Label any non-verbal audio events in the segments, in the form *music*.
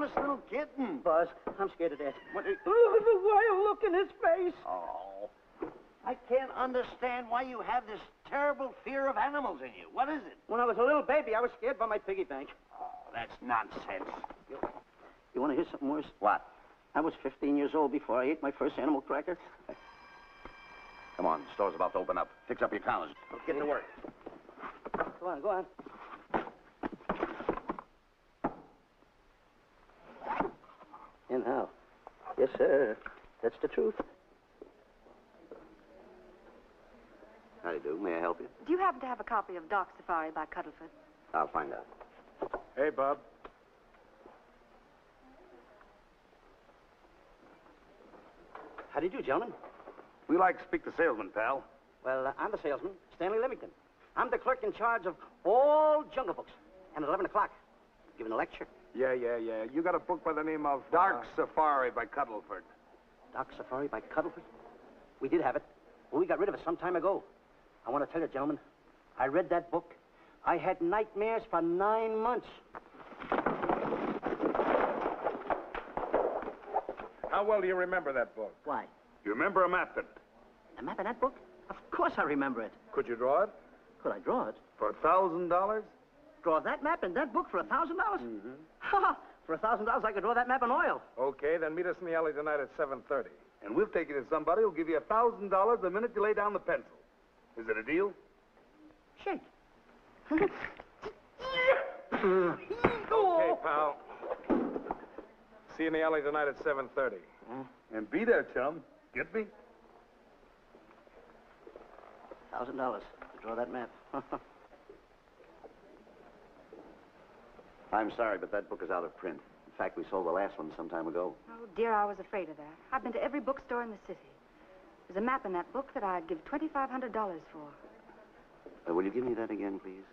harmless little kitten. Buzz, I'm scared to death. What? Are... Look at the wild look in his face. Oh. I can't understand why you have this terrible fear of animals in you. What is it? When I was a little baby, I was scared by my piggy bank. Oh, that's nonsense. You want to hear something worse? What? I was 15 years old before I ate my first animal cracker. Come on, the store's about to open up. Fix up your collars. Get to work. Go on, go on. And how? Yes, sir. That's the truth. How do you do? May I help you? Do you happen to have a copy of Dark Safari by Cuddleford? I'll find out. Hey, Bob. How do you do, gentlemen? We like to speak to salesman, pal. Well, uh, I'm the salesman, Stanley Livington. I'm the clerk in charge of all Jungle Books. And at 11 o'clock, giving a lecture. Yeah, yeah, yeah. You got a book by the name of uh, Dark Safari by Cuddleford. Dark Safari by Cuddleford. We did have it. Well, we got rid of it some time ago. I want to tell you, gentlemen, I read that book. I had nightmares for nine months. How well do you remember that book? Why? You remember a map in it? A map in that book? Of course I remember it. Could you draw it? Could I draw it? For a thousand dollars? Draw that map in that book for a thousand dollars? Mm-hmm. Ha! For a thousand dollars, I could draw that map in oil. Okay, then meet us in the alley tonight at 7.30. And we'll take you to somebody who'll give you a thousand dollars the minute you lay down the pencil. Is it a deal? Shake. *laughs* Okay, pal. See you in the alley tonight at 7.30. And be there, chum. Get me? Thousand dollars to draw that map. *laughs* I'm sorry, but that book is out of print. In fact, we sold the last one some time ago. Oh, dear, I was afraid of that. I've been to every bookstore in the city. There's a map in that book that I'd give $2,500 for. Uh, will you give me that again, please?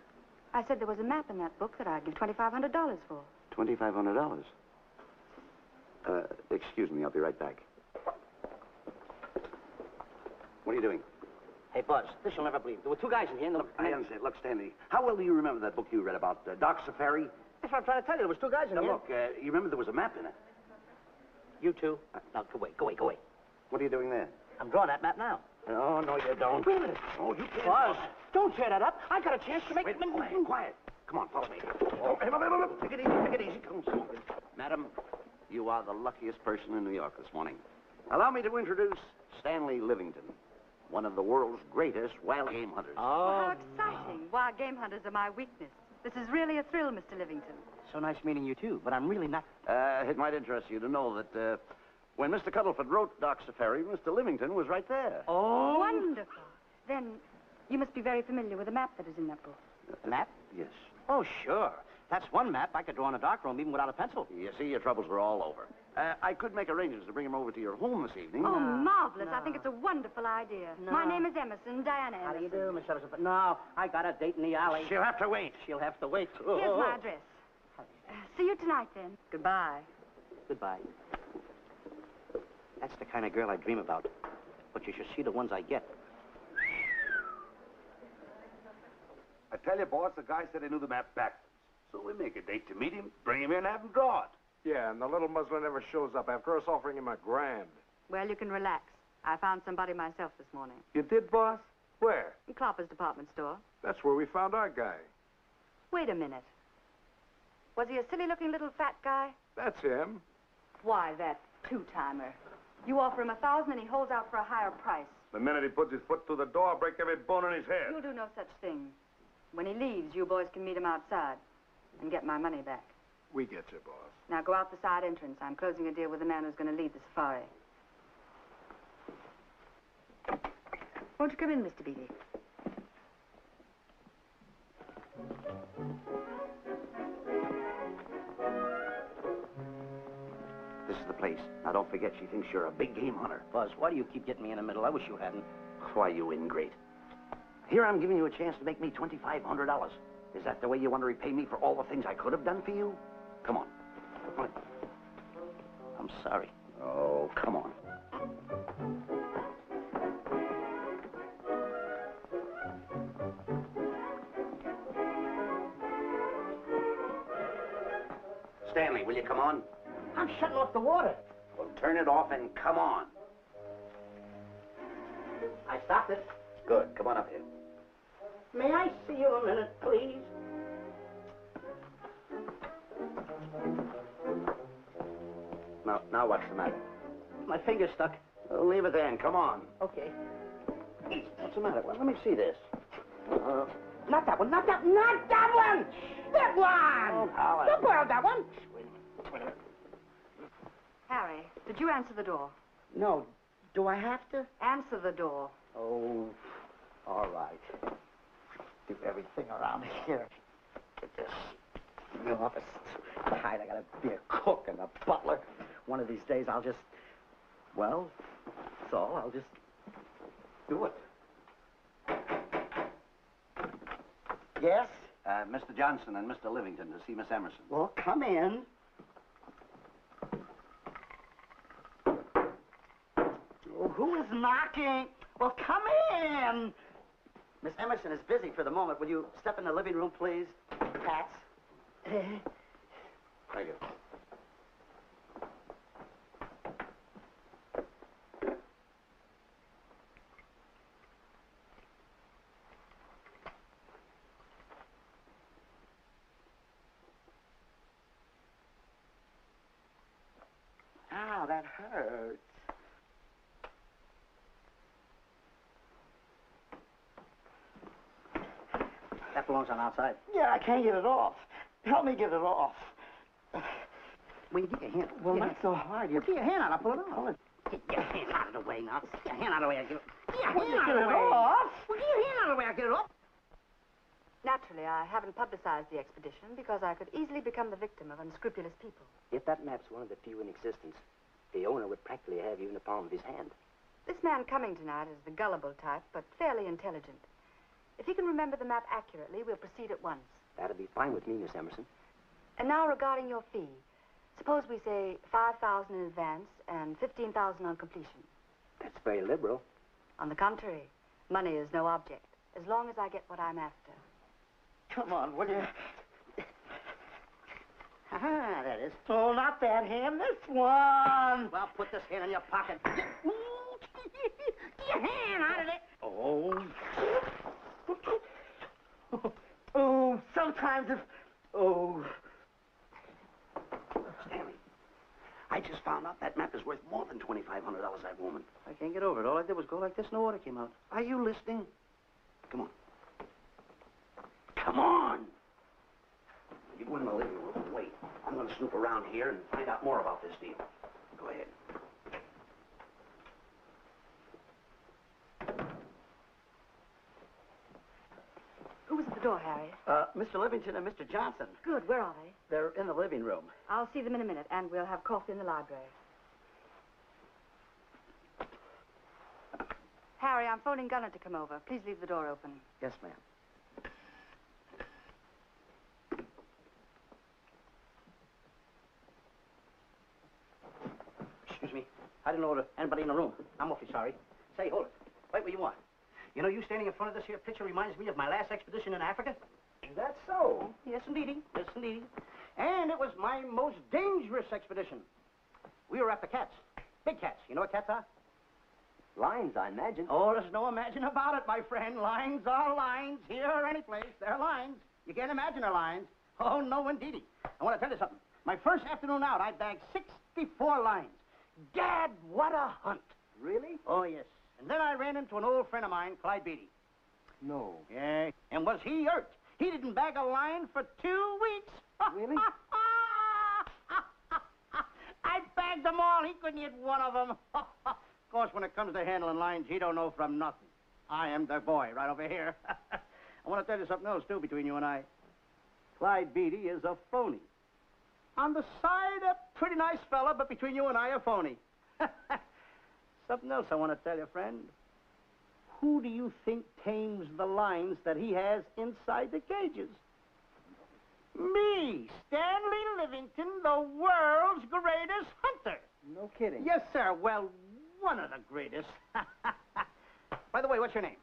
I said there was a map in that book that I'd give $2,500 for. $2,500. Uh, excuse me, I'll be right back. What are you doing? hey, Buzz, this you'll never believe. There were two guys in here. And the... I understand. Look, Stanley, how well do you remember that book you read about uh, Dark Safari? That's what I'm trying to tell you. There was two guys in Now, here. look, uh, you remember there was a map in it. You two. Uh, now, go away, go away, go away. What are you doing there? I'm drawing that map now. No, no, you don't. Wait a minute. Oh, you can't. Buzz, don't tear that up. I got a chance to make... Wait, quiet, quiet. Come on, follow me. Oh, hey, look, look, look. Take it easy, take it easy. Come on. Madam, you are the luckiest person in New York this morning. Allow me to introduce Stanley Livington, one of the world's greatest wild game hunters. Well, Oh, how exciting. Wild game hunters are my weakness. This is really a thrill, Mr. Livington. so nice meeting you, too. But I'm really not... Uh, it might interest you to know that uh, when Mr. Cuddleford wrote Dark Safari, Mr. Livington was right there. Oh. Wonderful. Then you must be very familiar with the map that is in that book. The map? Yes. Oh, sure. That's one map I could draw in a darkroom even without a pencil. You see, your troubles were all over. Uh, I could make arrangements to bring him over to your home this evening. Oh, marvelous. I think it's a wonderful idea. No. My name is Emerson, Diana Emerson. How do you do, Miss Elizabeth? No, I got a date in the alley. She'll have to wait. She'll have to wait. Here's my address. Uh, see you tonight, then. Goodbye. Goodbye. That's the kind of girl I dream about. But you should see the ones I get. I tell you, boss, the guy said he knew the map backwards. So we make a date to meet him, bring him in, have him draw it. Yeah, and the little muslin never shows up after us offering him a grand. Well, you can relax. I found somebody myself this morning. You did, boss? Where? In Clopper's department store. That's where we found our guy. Wait a minute. Was he a silly-looking little fat guy? That's him. Why, that two-timer. You offer him a thousand and he holds out for a higher price. The minute he puts his foot through the door, I'll break every bone in his head. You'll do no such thing. When he leaves, you boys can meet him outside and get my money back. We get you, boss. Now go out the side entrance. I'm closing a deal with the man who's going to lead the safari. Won't you come in, Mr. Beatty? This is the place. Now, don't forget, she thinks you're a big game hunter. Buzz, why do you keep getting me in the middle? I wish you hadn't. Why, you ingrate. Here I'm giving you a chance to make me $2,500. Is that the way you want to repay me for all the things I could have done for you? Come on. Come on. I'm sorry. Oh, come on. Stanley, will you come on? I'm shutting off the water. Well, turn it off and come on. I stopped it. Good. Come on up here. May I see you a minute, please? Now, now what's the matter? My finger's stuck. Oh, leave it then. Come on. Okay. What's the matter? Well, let me see this. Uh, Not that one, not that, not that one! That one! Oh, Howard. Don't borrow that one. wait a minute. Wait a minute. Harry, did you answer the door? No. Do I have to? Answer the door. Oh, all right. Do everything around here. Get this. The office is tight. I gotta be a cook and a butler. One of these days I'll just, well, that's all. I'll just do it. Yes? Uh, Mr. Johnson and Mr. Livington to see Miss Emerson. Well, come in. Oh, who is knocking? Well, come in. Miss Emerson is busy for the moment. Will you step in the living room, please? Pats. Thank you. Ow, that hurts. That belongs on outside. Yeah, I can't get it off. Help me get it off. Well, you get your hand. Well, get not so hard. You Get your hand out. I'll pull it Pull off. it. Get your hand out of the way now. Get your hand out of the way. I'll get it. Get your Well, hand you out get of it the way. off. Well, get your hand out of the way. I'll get it off. Naturally, I haven't publicized the expedition because I could easily become the victim of unscrupulous people. If that map's one of the few in existence, the owner would practically have you in the palm of his hand. This man coming tonight is the gullible type, but fairly intelligent. If he can remember the map accurately, we'll proceed at once. That'll be fine with me, Miss Emerson. And now regarding your fee. Suppose we say 5000 in advance and 15000 on completion. That's very liberal. On the contrary, money is no object, as long as I get what I'm after. Come on, will you? Ah, that is. Oh, not that hand. This one. Well, put this hand in your pocket. *laughs* Get your hand out of it. Oh. Oh, sometimes if. Oh. Stanley, I just found out that map is worth more than $2,500, that woman. I can't get over it. All I did was go like this and the water came out. Are you listening? Come on. Come on. You go in the living room and wait. I'm going to snoop around here and find out more about this deal. Go ahead. Who was at the door, Harry? Uh, Mr. Livington and Mr. Johnson. Good, where are they? They're in the living room. I'll see them in a minute, and we'll have coffee in the library. Harry, I'm phoning Gunner to come over. Please leave the door open. Yes, ma'am. Excuse me. I didn't order anybody in the room. I'm awfully sorry. Say, hold it. Wait where you are. You know, you standing in front of this here picture reminds me of my last expedition in Africa. Is that so? Yes, indeedy. Yes, indeedy. And it was my most dangerous expedition. We were after cats. Big cats. You know what cats are? Lines, I imagine. Oh, there's no imagine about it, my friend. Lines are lines, here or any place. They're lines. You can't imagine they're lines. Oh, no, indeedy. I want to tell you something. My first afternoon out, I bagged 64 lines. Gad, what a hunt. Really? Oh, yes. And then I ran into an old friend of mine, Clyde Beatty. No. Yeah. And was he hurt? He didn't bag a line for two weeks. *laughs* Really? *laughs* I bagged them all. He couldn't hit one of them. *laughs* of course, when it comes to handling lines, he don't know from nothing. I am the boy right over here. I want to tell you something else, too, between you and I. Clyde Beatty is a phony. On the side, a pretty nice fella, but between you and I, a phony. Something else I want to tell you, friend. Who do you think tames the lines that he has inside the cages? Me, Stanley Livington, the world's greatest hunter. No kidding. Yes, sir. Well, one of the greatest. *laughs* By the way, what's your name?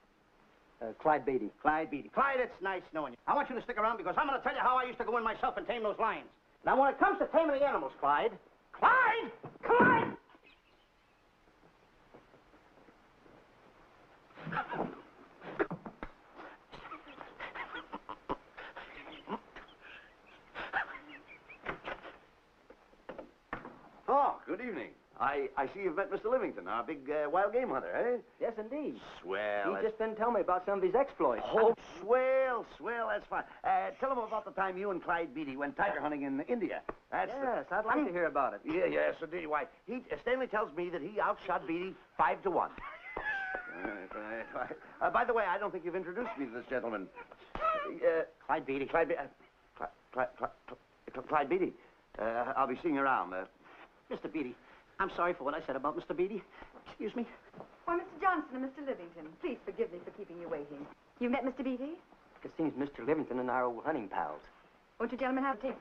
Uh, Clyde Beatty. Clyde Beatty. Clyde, it's nice knowing you. I want you to stick around because I'm going to tell you how I used to go in myself and tame those lions. Now, when it comes to taming the animals, Clyde, Clyde, Clyde! Oh, good evening. I, I see you've met Mr. Livington, our big uh, wild game hunter, eh? Yes, indeed. Swell. He's just been telling me about some of his exploits. Oh, swell, swell, that's fine. Uh, tell him about the time you and Clyde Beatty went tiger hunting in India. That's the- Yes, I'd like to hear about it. Yeah, yes, indeed. Why, he, uh, Stanley tells me that he outshot Beatty five to one. Right, right, right. Uh, by the way, I don't think you've introduced me to this gentleman. Uh, Clyde Beatty. Clyde, Be- uh, Clyde, Clyde, Clyde, Clyde, Clyde Beatty. Uh, I'll be seeing you around. Mr. Beatty, I'm sorry for what I said about Mr. Beatty. Excuse me. Why, Mr. Johnson and Mr. Livington, please forgive me for keeping you waiting. You met Mr. Beatty? It seems Mr. Livington and I are old hunting pals. Won't you gentlemen have tea?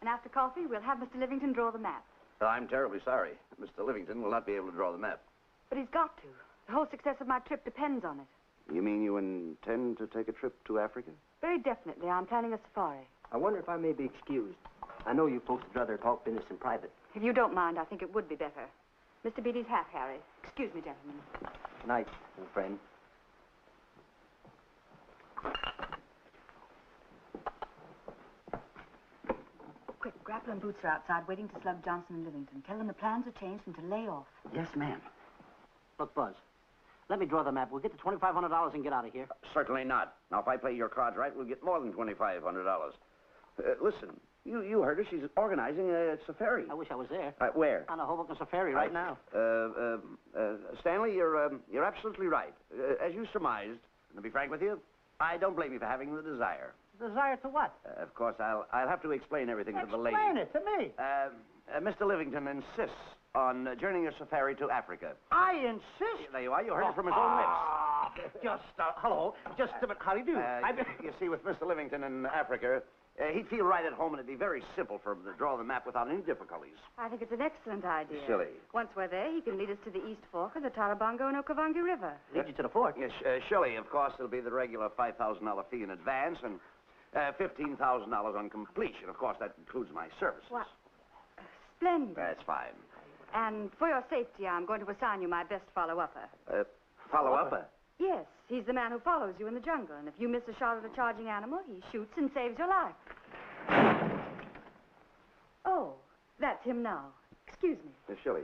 And after coffee, we'll have Mr. Livington draw the map. I'm terribly sorry. Mr. Livington will not be able to draw the map. But he's got to. The whole success of my trip depends on it. You mean you intend to take a trip to Africa? Very definitely, I'm planning a safari. I wonder if I may be excused. I know you folks would rather talk business in private. If you don't mind, I think it would be better. Mr. Beatty's half Harry. Excuse me, gentlemen. Good Night, old friend. Quick, Grappler and Boots are outside waiting to slug Johnson and Livington. Tell them the plans are changed and to lay off. Yes, ma'am. Look, Buzz, let me draw the map. We'll get the $2,500 and get out of here. Certainly not. Now, if I play your cards right, we'll get more than $2,500. Uh, listen, you, you heard her. She's organizing a safari. I wish I was there. Uh, where? On a Hoboken safari right now. Uh, uh, uh, Stanley, you're, um, you're absolutely right. Uh, as you surmised, and to be frank with you, I don't blame you for having the desire. Desire to what? Uh, of course, I'll, I'll have to explain everything to the lady. Explain it to me. Uh, uh, Mr. Livington insists on uh, journeying a safari to Africa. I insist. There you are. You heard it from his own lips. Ah, Just, uh, hello. Just a minute. How do you do? Uh, you see, with Mr. Livington in Africa, uh, he'd feel right at home, and it'd be very simple for him to draw the map without any difficulties. I think it's an excellent idea. Silly. Once we're there, he can lead us to the East Fork of the Tarabongo and Okavango River. Lead you to the fort. Yes, uh, Shelley, of course, there'll be the regular $5,000 fee in advance and uh, $15,000 on completion. Of course, that includes my services. What? Splendid. That's fine. And for your safety, I'm going to assign you my best follow-upper. Uh, follow up? Uh, Yes, he's the man who follows you in the jungle, and if you miss a shot at a charging animal, he shoots and saves your life. Oh, that's him now. Excuse me. uh, Shelley.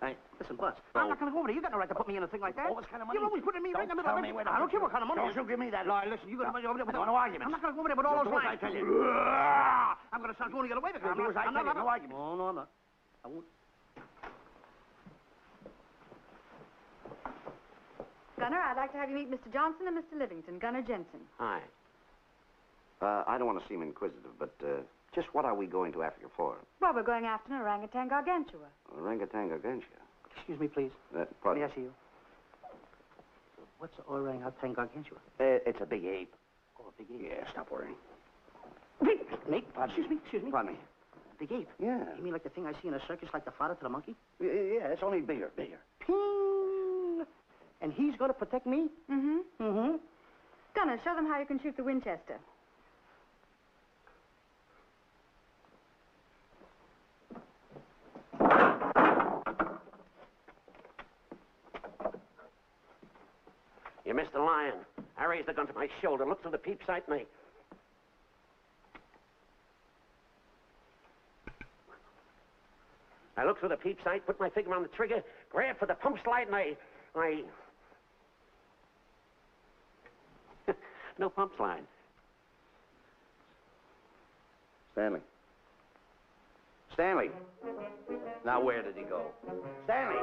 Hey, listen, Buzz. I'm not going to go over there. You got no right to put me in a thing like that. Oh, what kind of money? You're always putting me right in the middle of me it. I don't care what kind of money. Don't you give me that. No, listen, you got to be over there with I no arguments. I'm not going to go over there with all Don't those do as. I tell you. I'm going to start going to get away with it. I'm not, as I I'm not, you. No arguments. No, no, I'm not. I won't. Gunner, I'd like to have you meet Mr. Johnson and Mr. Livington, Gunner Jensen. Hi. Uh, I don't want to seem inquisitive, but uh, just what are we going to Africa for? Well, we're going after an orangutan gargantua. Orangutan gargantua. Excuse me, please. Uh, Let pardon? me ask you. What's orangutan gargantua? Uh, it's a big ape. Oh, a big ape. Yeah, stop worrying. Big, Nick, excuse me, excuse me. Pardon me. Big ape. Yeah. You mean like the thing I see in a circus, like the fodder to the monkey? Y- Yeah, it's only bigger, bigger. Ping! And he's going to protect me? Mm-hmm. Mm-hmm. Gunner, show them how you can shoot the Winchester. You missed the lion. I raised the gun to my shoulder, looked through the peep sight, and I... I looked through the peep sight, put my finger on the trigger, grabbed for the pump slide, and I... I... no pumps line. Stanley. Stanley. Now, where did he go? Stanley!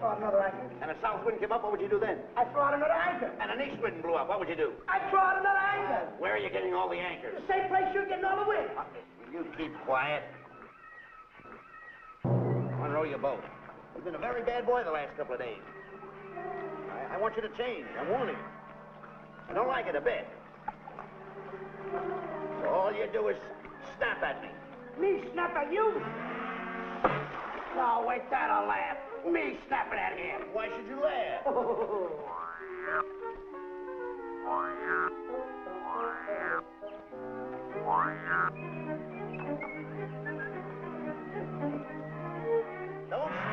Throw out another anchor. And a south wind came up, what would you do then? I throw out another anchor. And an east wind blew up, what would you do? I throw out another anchor. Where are you getting all the anchors? The same place you're getting all the wind. Will you keep quiet? Monroe, your boat. You've been a very bad boy the last couple of days. I, I want you to change. I'm warning you. I don't like it a bit. So all you do is snap at me. Me snap at you. No, wait, that'll laugh. Me snapping at him. Why should you laugh? Oh. Don't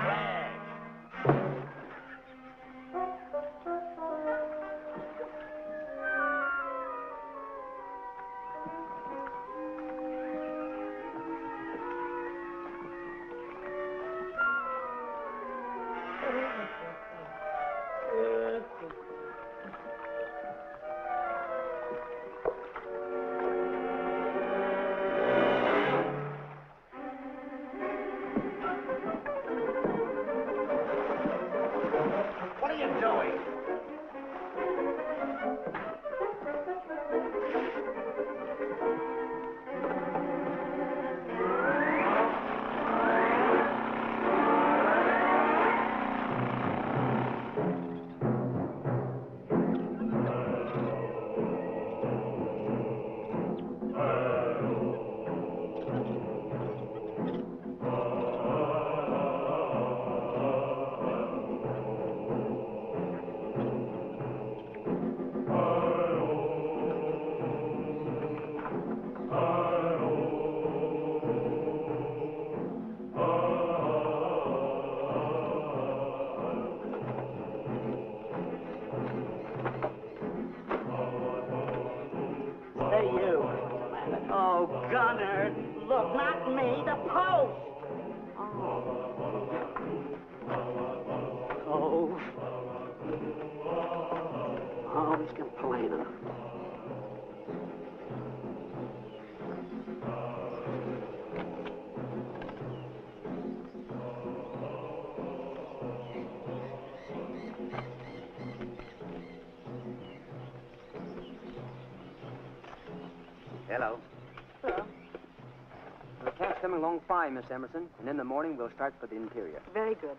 along fine, Miss Emerson, and in the morning we'll start for the interior. Very good.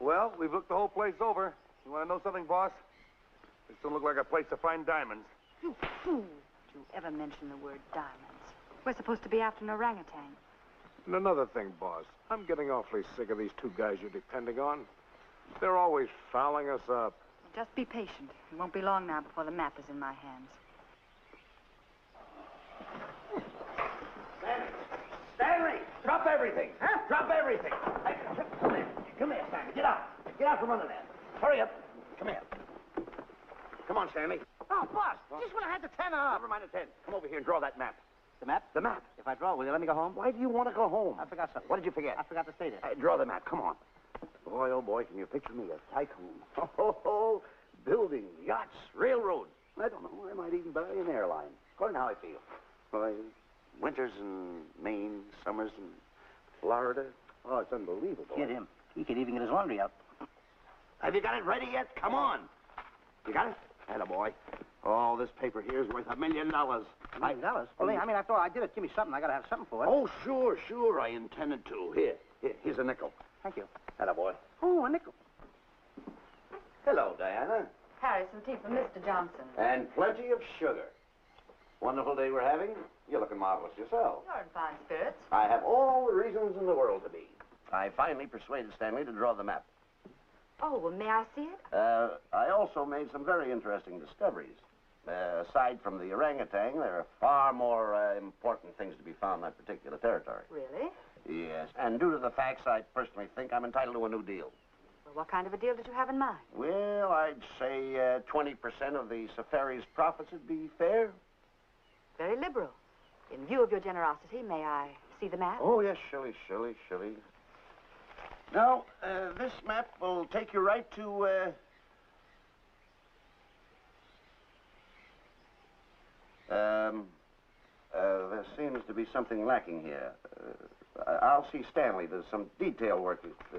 Well, we've looked the whole place over. You want to know something, boss? This don't look like a place to find diamonds. You fool. Did you ever mention the word diamonds? We're supposed to be after an orangutan. And another thing, boss, I'm getting awfully sick of these two guys you're depending on. They're always fouling us up. Just be patient. It won't be long now before the map is in my hands. Stanley, drop everything. Huh? Drop everything. Hey, come here. Come here, Stanley. Get out. Get out from under there. Hurry up. Come here. Come on, Stanley. Oh, boss, just when I had the ten off. Never mind the ten. Come over here and draw that map. The map? The map. If I draw, will you let me go home? Why do you want to go home? I forgot something. What did you forget? I forgot to stay there. Uh, draw the map. Come on. Boy, oh boy, can you picture me a tycoon? *laughs* Oh, oh, oh. buildings, yachts, railroads. I don't know. I might even buy an airline. According to how I feel. Why, winters in Maine, summers in Florida. Oh, it's unbelievable. Get him. He could even get his laundry out. Have you got it ready yet? Come on. You got it? Atta boy. Oh, this paper here is worth a million dollars. A million dollars? Well, I mean, after all I did it, give me something. I gotta have something for it. Oh, sure, sure. I intended to. Here, here here's a nickel. Thank you. Atta boy. Oh, a nickel. Hello, Diana. Harry, some tea for Mr. Johnson. And plenty of sugar. Wonderful day we're having. You're looking marvelous yourself. You're in fine spirits. I have all the reasons in the world to be. I finally persuaded Stanley to draw the map. Oh, well, may I see it? Uh, I also made some very interesting discoveries. Uh, aside from the orangutan, there are far more uh, important things to be found in that particular territory. Really? Yes, and due to the facts, I personally think I'm entitled to a new deal. Well, what kind of a deal did you have in mind? Well, I'd say uh, 20% of the safari's profits would be fair. Very liberal. In view of your generosity, may I see the map? Oh, yes, surely, surely, surely. Now, uh, this map will take you right to, uh... Um, uh, there seems to be something lacking here. Uh, I- I'll see Stanley. There's some detail work. Uh,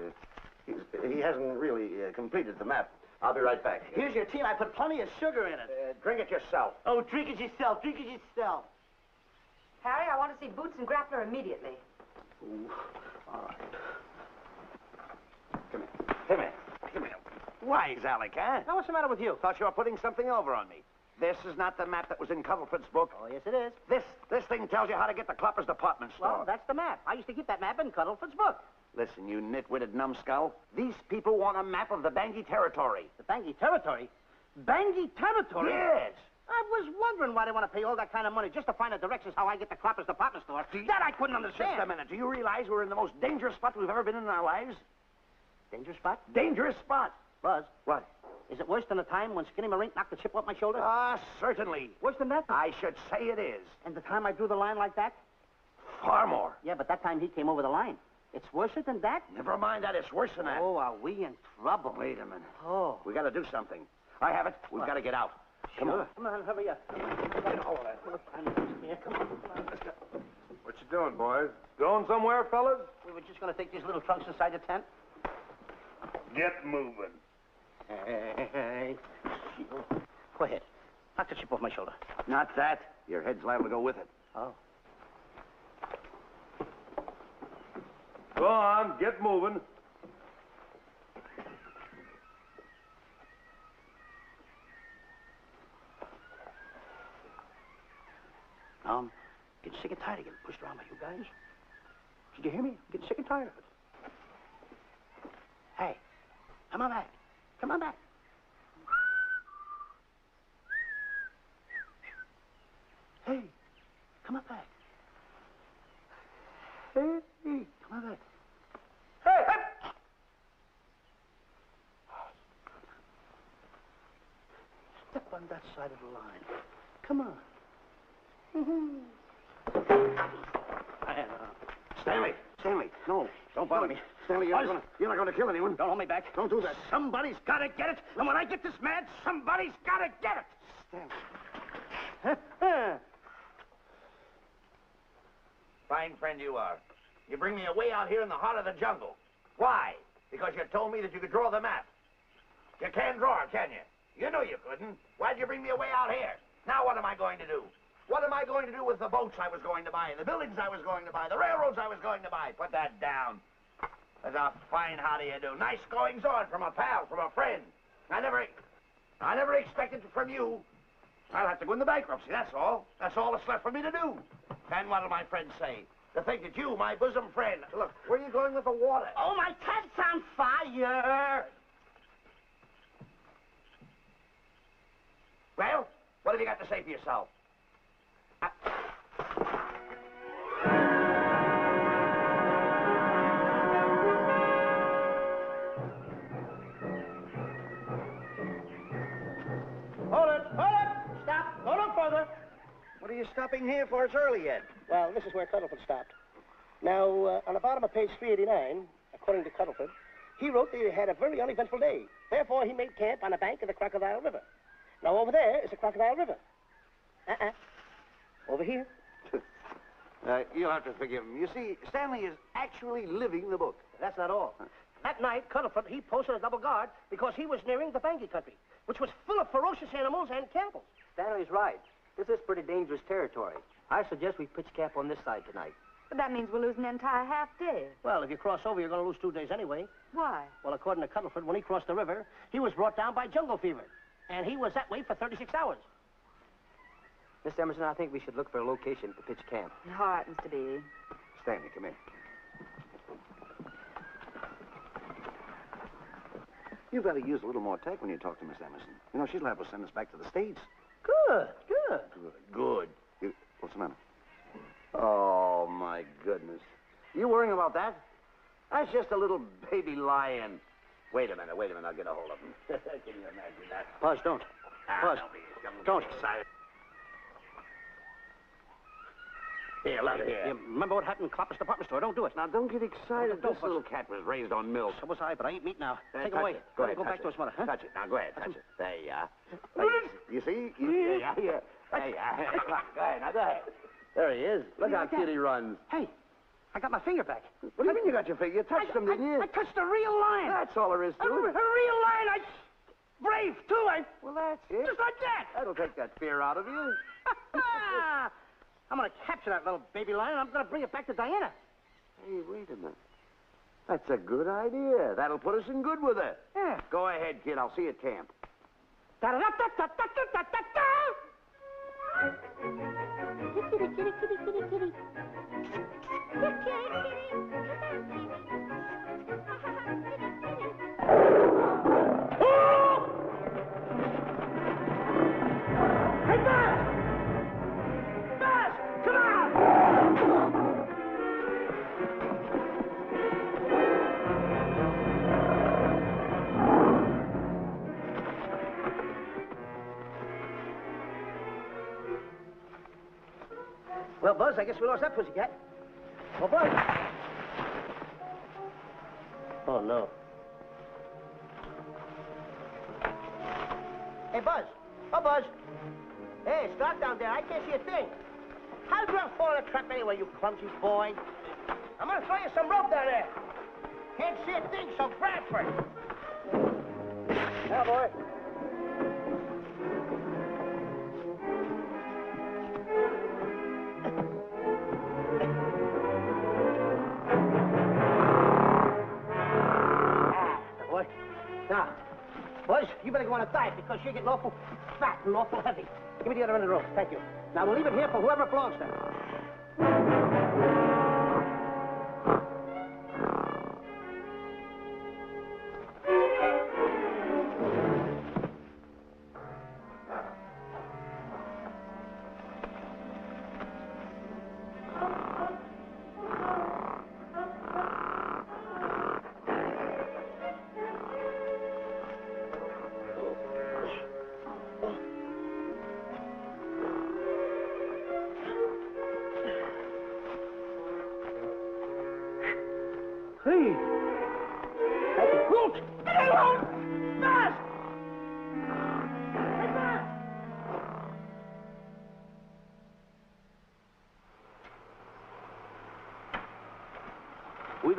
he's, he hasn't really uh, completed the map. I'll be right back. Here's your tea, I put plenty of sugar in it. Uh, drink it yourself. Oh, drink it yourself. Drink it yourself. Harry, I want to see Boots and Grappler immediately. Ooh, all right. Come here. Come here. Come here. Wise, Alec, huh? Now, what's the matter with you? Thought you were putting something over on me. This is not the map that was in Cuddlefoot's book. Oh, yes, it is. This this thing tells you how to get to Cloppers department store. Well, that's the map. I used to keep that map in Cuddlefoot's book. Listen, you nitwitted numbskull. These people want a map of the Bangi territory. The Bangi territory? Bangi territory? Yes. I was wondering why they want to pay all that kind of money just to find the directions how I get to Cloppers department store. that I couldn't understand. Just a minute. Do you realize we're in the most dangerous spot we've ever been in our lives? Dangerous spot? Dangerous spot. Buzz, What? is it worse than the time when Skinny Marink knocked the chip off my shoulder? Ah, certainly. worse than that? I should say it is. And the time I drew the line like that? Far more. Yeah, but that time he came over the line. It's worse than that? Never mind that. It's worse than that. Oh, are we in trouble? Wait a minute. Oh. We got to do something. I have it. We've got to get out. Come Sure. on. Come on, hurry up. Get all of that. Yeah, come on. Let's go. What you doing, boys? Going somewhere, fellas? We were just going to take these little trunks inside the tent. Get moving. Hey, *laughs* Go ahead. Knock the chip off my shoulder. Not that. Your head's liable to go with it. Oh. Go on, get moving. Um, getting sick and tired of getting pushed around by you guys. Did you hear me? I'm getting sick and tired of it. Hey, come on back. Come on back. Hey, come on back. Hey, come on back. Hey, hey! Step on that side of the line. Come on. I, uh, Stanley, Stanley, no, don't bother me. Stanley, you're not gonna, you're not gonna kill anyone. don't hold me back. Don't do that. Somebody's got to get it. And when I get this mad, somebody's got to get it. Stanley. *laughs* Fine friend you are. You bring me away out here in the heart of the jungle. Why? Because you told me that you could draw the map. You can't draw it, can you? You knew you couldn't. Why'd you bring me away out here? Now what am I going to do? What am I going to do with the boats I was going to buy, the buildings I was going to buy, the railroads I was going to buy? Put that down. That's a fine how do you do. Nice goings on from a pal, from a friend. I never, I never expected from you. I'll have to go into bankruptcy, that's all. That's all that's left for me to do. And what'll my friends say? To think that you, my bosom friend, look, where are you going with the water? Oh, my tent's on fire. Well, what have you got to say for yourself? Are you stopping here for? It's early yet. Well, this is where Cuddlefoot stopped. Now, uh, on the bottom of page 389, according to Cuddlefoot, he wrote that he had a very uneventful day. Therefore, he made camp on the bank of the Crocodile River. Now, over there is the Crocodile River. Uh-uh. Over here. *laughs* Uh, you'll have to forgive him. You see, Stanley is actually living the book. That's not all. That night, Cuddlefoot, he posted a double guard because he was nearing the Bangi country, which was full of ferocious animals and cannibals. Stanley's right. This is pretty dangerous territory. I suggest we pitch camp on this side tonight. But that means we'll lose an entire half day. Well, if you cross over, you're going to lose two days anyway. Why? Well, according to Cuddlefoot, when he crossed the river, he was brought down by jungle fever. And he was that way for 36 hours. Miss Emerson, I think we should look for a location to pitch camp. All right, Mr. B. Stanley, come in. You've got use a little more tact when you talk to Miss Emerson. You know, she's liable to send us back to the States. Good, good. Good. Good. You, what's the matter? Oh, my goodness. You worrying about that? That's just a little baby lion. Wait a minute, wait a minute. I'll get a hold of him. *laughs* Can you imagine that? Buzz, don't. Ah, don't be, don't, don't. Get excited. Here, let it here. You remember what happened in Clopper's department store? Don't do it. Now, don't get excited. Don't, this little cat was raised on milk. So was I, but I ain't meat now. Uh, Take him away. It. Go ahead. go back to it. his mother, huh? Touch it. Now, go ahead. Touch it. There you are. Now, you, you see? You, you are. Here. There you are. go ahead. Now, go ahead. There he is. Look how cute he runs. Hey, I got my finger back. What do you mean you got your finger? You touched him, didn't you? I touched a real lion. That's all there is to to a it. real lion. I brave too. I Well, that's it. just like that. That'll take that fear out of you. *laughs* *laughs* I'm gonna capture that little baby lion. and I'm gonna bring it back to Diana. Hey, wait a minute. That's a good idea. That'll put us in good with her. Yeah. Go ahead, kid. I'll see you at camp. Da-da-da-da-da-da-da-da-da. Kitty, kitty, kitty, kitty, kitty. Kitty, kitty. I guess we lost that pussycat. Oh, Buzz. Oh, no. Hey, Buzz. Oh, Buzz. Hey, it's dark down there. I can't see a thing. How'd you fall in a trap anyway, you clumsy boy? I'm gonna throw you some rope down there. Can't see a thing, so Bradford. Yeah, because you're getting awful fat and awful heavy. Give me the other end of the rope. Thank you. Now, we'll leave it here for whoever belongs to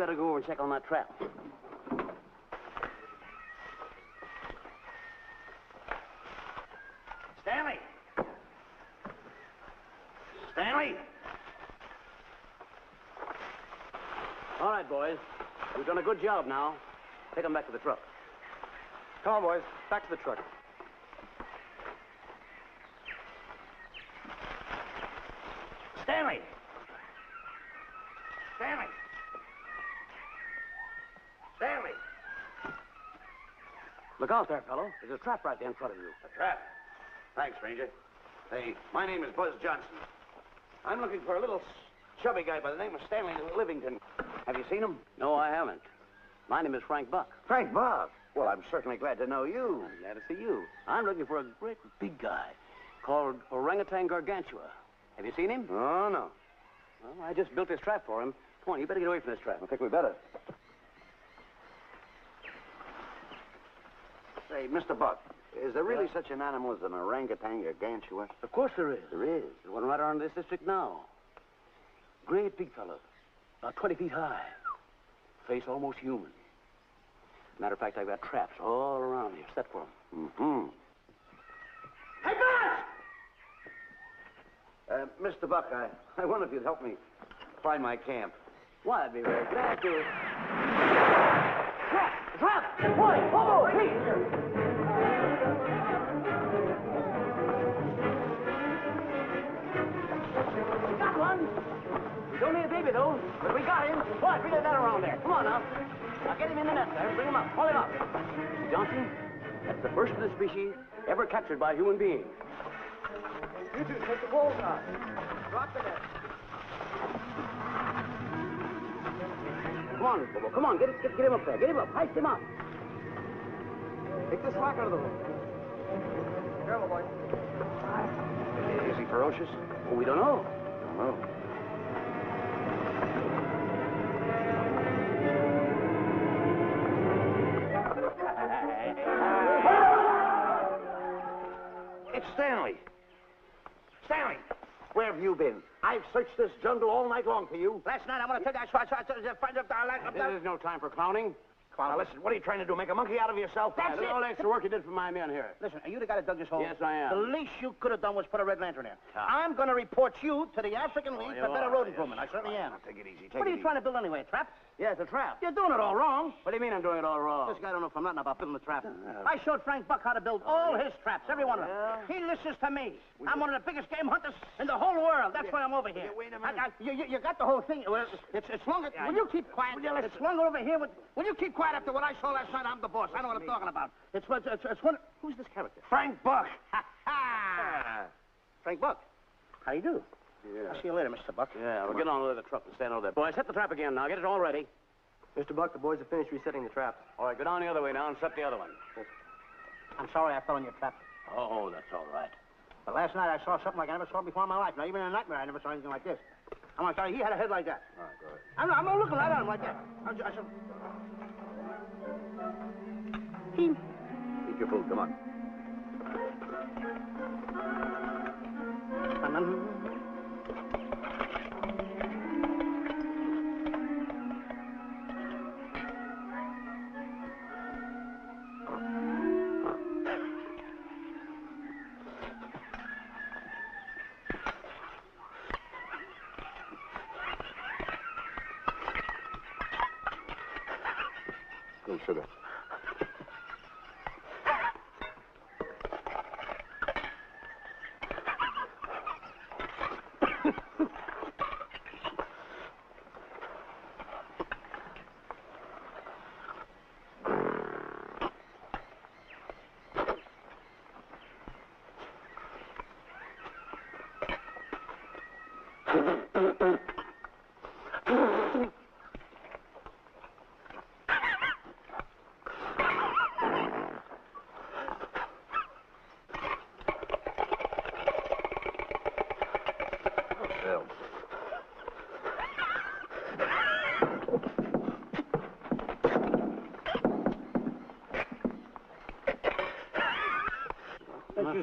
better go over and check on that trap. Stanley! Stanley! All right, boys. You've done a good job now. Take them back to the truck. Come on, boys. Back to the truck. Stanley! Stanley! Stanley! Look out there, fellow. There's a trap right there in front of you. A trap? Thanks, Ranger. Hey, my name is Buzz Johnson. I'm looking for a little chubby guy by the name of Stanley Livington. Have you seen him? No, I haven't. My name is Frank Buck. Frank Buck. Well, I'm certainly glad to know you. I'm glad to see you. I'm looking for a great big guy. called Orangutan Gargantua. Have you seen him? Oh, no. Well, I just built this trap for him. Come on, you better get away from this trap. I think we better. Say, Mr. Buck, is there really such an animal as an orangutan gargantua? Of course there is. There is. There's one right around this district now. Great big fellow. About 20 feet high. Face almost human. Matter of fact, I've got traps all around here set for him. Mm-hmm. Hey, Boss! Uh, Mr. Buck, I, *laughs* I wonder if you'd help me find my camp. Why, I'd be very glad to. Trap! Trap! Boy, Bobo, please! Only a baby, though. But we got him. Boy, bring that around there. Come on now. Now get him in the net there. Bring him up. Pull him up. Johnson, that's the first of the species ever captured by a human being. You two take the balls out. Drop the net. Come on, Bobo. Come on. Get, get, get him up there. Get him up. Heist him up. Take the slack out of the hook. Careful, boy. Is he ferocious? Well, we don't know. I don't know. Stanley. Stanley, where have you been? I've searched this jungle all night long for you. Last night, I want to tell you, I saw, saw, find up the, is no time for clowning. Come on, now, listen, what are you trying to do? Make a monkey out of yourself? That's at it. all the extra work you did for my men here. Listen, are you the guy that dug this hole? Yes, I am. The least you could have done was put a red lantern in. I'm going to report you to the African League for better are, road yes. I certainly am. Take it easy. Take What are it you trying to build anyway, a trap? Yeah, it's a trap. You're doing it all wrong. What do you mean I'm doing it all wrong? This guy don't know from nothing about building a trap. Uh-huh. I showed Frank Buck how to build all oh, his traps, every one of them. Oh, he listens to me. I'm one of the biggest game hunters in the whole world. That's why I'm over here. wait a I- minute. I- you, you, you got the whole thing. Well, It's, it's longer. Will you keep quiet? It's longer over here. With, will you keep quiet after what I saw last night? I'm the boss. I know what I'm talking about. It's, it's, it's, it's one. Who's this character? Frank Buck. Ha *laughs* ah. ha! Frank Buck. How do you do? I'll see you later, Mr. Buck. Yeah, we'll get on with the truck and stand over there. Boys, set the trap again now. Get it all ready. Mr. Buck, the boys have finished resetting the traps. All right, go down the other way now and set the other one. I'm sorry I fell in your trap. Oh, that's all right. But last night I saw something like I never saw before in my life. Now, even in a nightmare, I never saw anything like this. I'm sorry, he had a head like that. All right, go ahead. I'm, I'm not looking right at him like that. I, I said, he, Eat your food. Come on.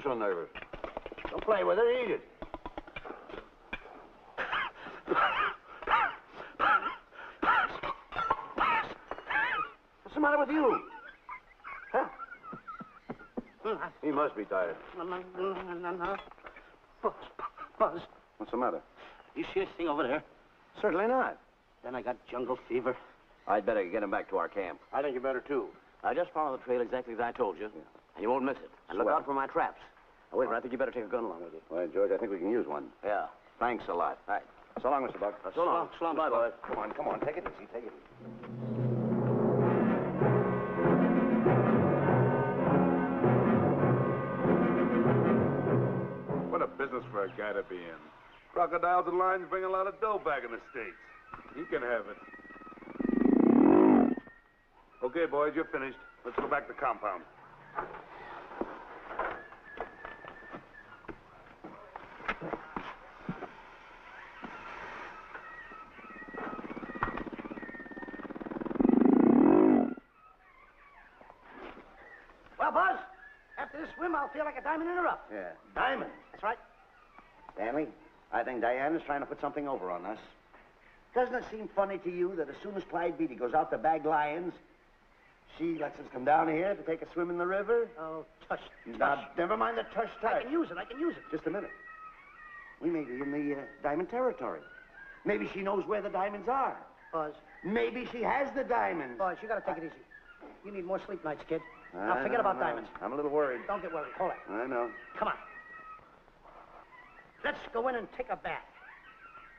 So nervous. Don't play with it, eat it. What's the matter with you? Huh? He must be tired. Buzz, Buzz, What's the matter? you see this thing over there? Certainly not. Then I got jungle fever. I'd better get him back to our camp. I think you better, too. Now, just follow the trail exactly as I told you, and you won't miss it. And look Swell. out for my traps. Now, wait, a minute, I think you better take a gun along with you. Well, George, I think we can use one. Yeah. Thanks a lot. Right. So long, Mr. Buck. So long. So long, bye, boys. Come on, come on. Take it easy. Take it easy. What a business for a guy to be in. Crocodiles and lions bring a lot of dough back in the States. You can have it. Okay, boys, you're finished. Let's go back to the compound. Well, Buzz, after this swim, I'll feel like a diamond in a rough. Yeah, diamond. That's right. Danny, I think Diana's trying to put something over on us. Doesn't it seem funny to you that as soon as Clyde Beatty goes out to bag lions, she lets us come down here to take a swim in the river? Oh, tush. Now, never mind the tush tush. I can use it. I can use it. Just a minute. We may be in the uh, diamond territory. Maybe she knows where the diamonds are. Buzz. Maybe she has the diamonds. Buzz, you gotta take it easy. You need more sleep nights, kid. now forget know, about diamonds. I'm a little worried. Don't get worried. Hold it. I know. Come on. Let's go in and take a bath.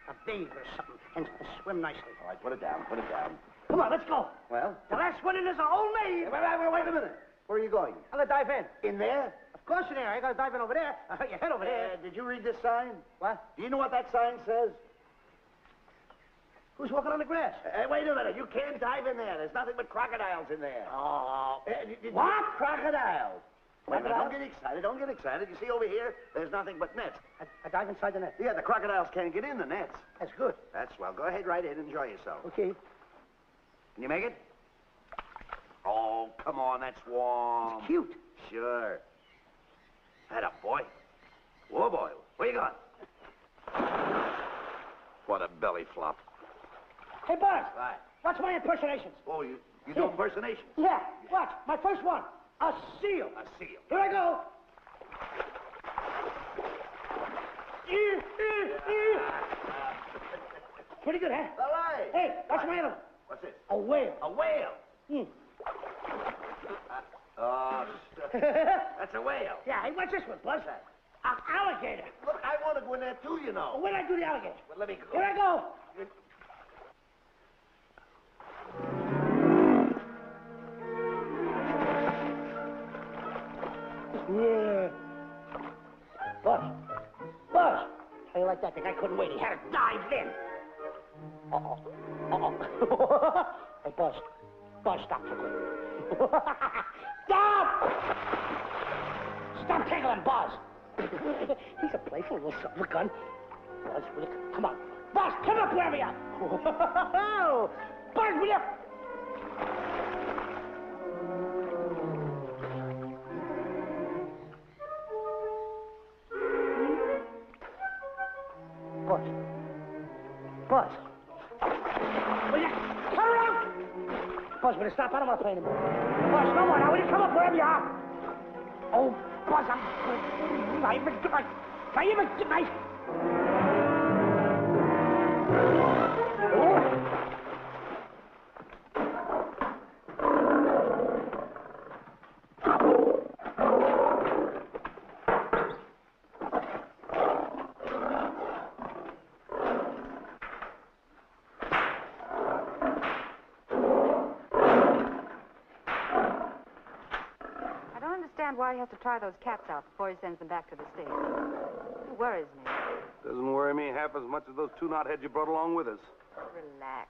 A bathe or something, and swim nicely. All right, put it down. Put it down. Come on, let's go. Well, The last one in is a old maid. wait, wait, wait, wait a minute. Where are you going? I'm gonna dive in. In there? Of course in there. I gotta dive in over there. Uh, *laughs* your head over there. Uh, did you read this sign? What? Do you know what that sign says? Who's walking on the grass? Uh, wait a minute. You can't dive in there. There's nothing but crocodiles in there. Oh. Uh, did- did- What? Crocodiles. Wait a minute. Don't get excited. Don't get excited. You see over here, there's nothing but nets. I, I dive inside the net. Yeah, the crocodiles can't get in the nets. That's good. That's well. Go ahead, right in. Enjoy yourself. Okay. Can you make it? Oh, come on. That's warm. Cute. Sure. That a boy. Whoa, boy. Where you going? What a belly flop. Hey, Buzz. Right. Watch my impersonations. Oh, you, you do impersonation? Yeah. Watch. My first one. A seal. A seal. Here I go. Pretty good, huh? All right. Hey, watch my other one. What's this? A whale. A whale. Hmm. *laughs* Oh, *laughs* that's a whale. Yeah, hey, watch this one, Buzz. An alligator. Look, I want to go in there too, you know. Where'd I do the alligator? Well, let me go. Here I go. Yeah. Buzz. Buzz. How you like that? The guy couldn't wait. He had to dive in. Uh-oh. Uh-oh. *laughs* hey, Buzz. Buzz, stop tickling. *laughs* stop! Stop tickling, Buzz. *laughs* He's a playful little son gun. Buzz, will you... Come on. Buzz, come up where we are. Oh, Buzz, will you... Will stop? I don't want to play anymore. Buzz, no more. Now, will you come up wherever you are? Oh, Buzz, I'm... I even... I, even... I try those cats out before he sends them back to the States. It worries me. Doesn't worry me half as much as those two knotheads you brought along with us. Relax.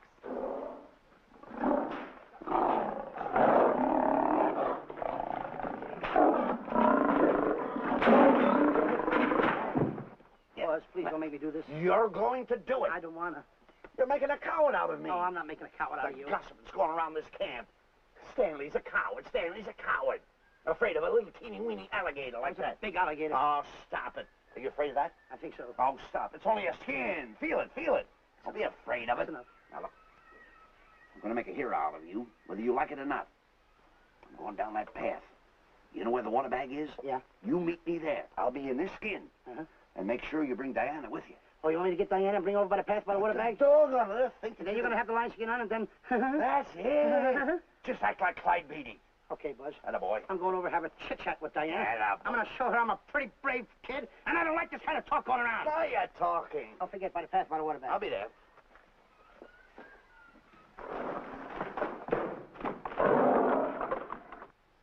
Buzz, please don't make me do this. You're going to do it. I don't want to. You're making a coward out of me. No, I'm not making a coward out of The you. gossip that's going around this camp. Stanley's a coward. Stanley's a coward. Afraid of a little teeny weeny alligator like that. big alligator. Oh, stop it. Are you afraid of that? I think so. Oh, stop. It's only a skin. Feel it, feel it. Don't be afraid of it. That's enough. Now, look. I'm going to make a hero out of you, whether you like it or not. I'm going down that path. You know where the water bag is? Yeah. You meet me there. I'll be in this skin. Uh-huh. And make sure you bring Diana with you. Oh, you want me to get Diana and bring her over by the path by the water bag? Dog on earth. Think And then you're going to have the lion skin on and then... *laughs* That's it. Just act like Clyde Beatty. Okay, Buzz. Atta boy. I'm going over to have a chit-chat with Diana. Atta I'm going to show her I'm a pretty brave kid, and I don't like this kind of talk going around. Now you're talking. Don't forget by the path by the water bag. I'll be there.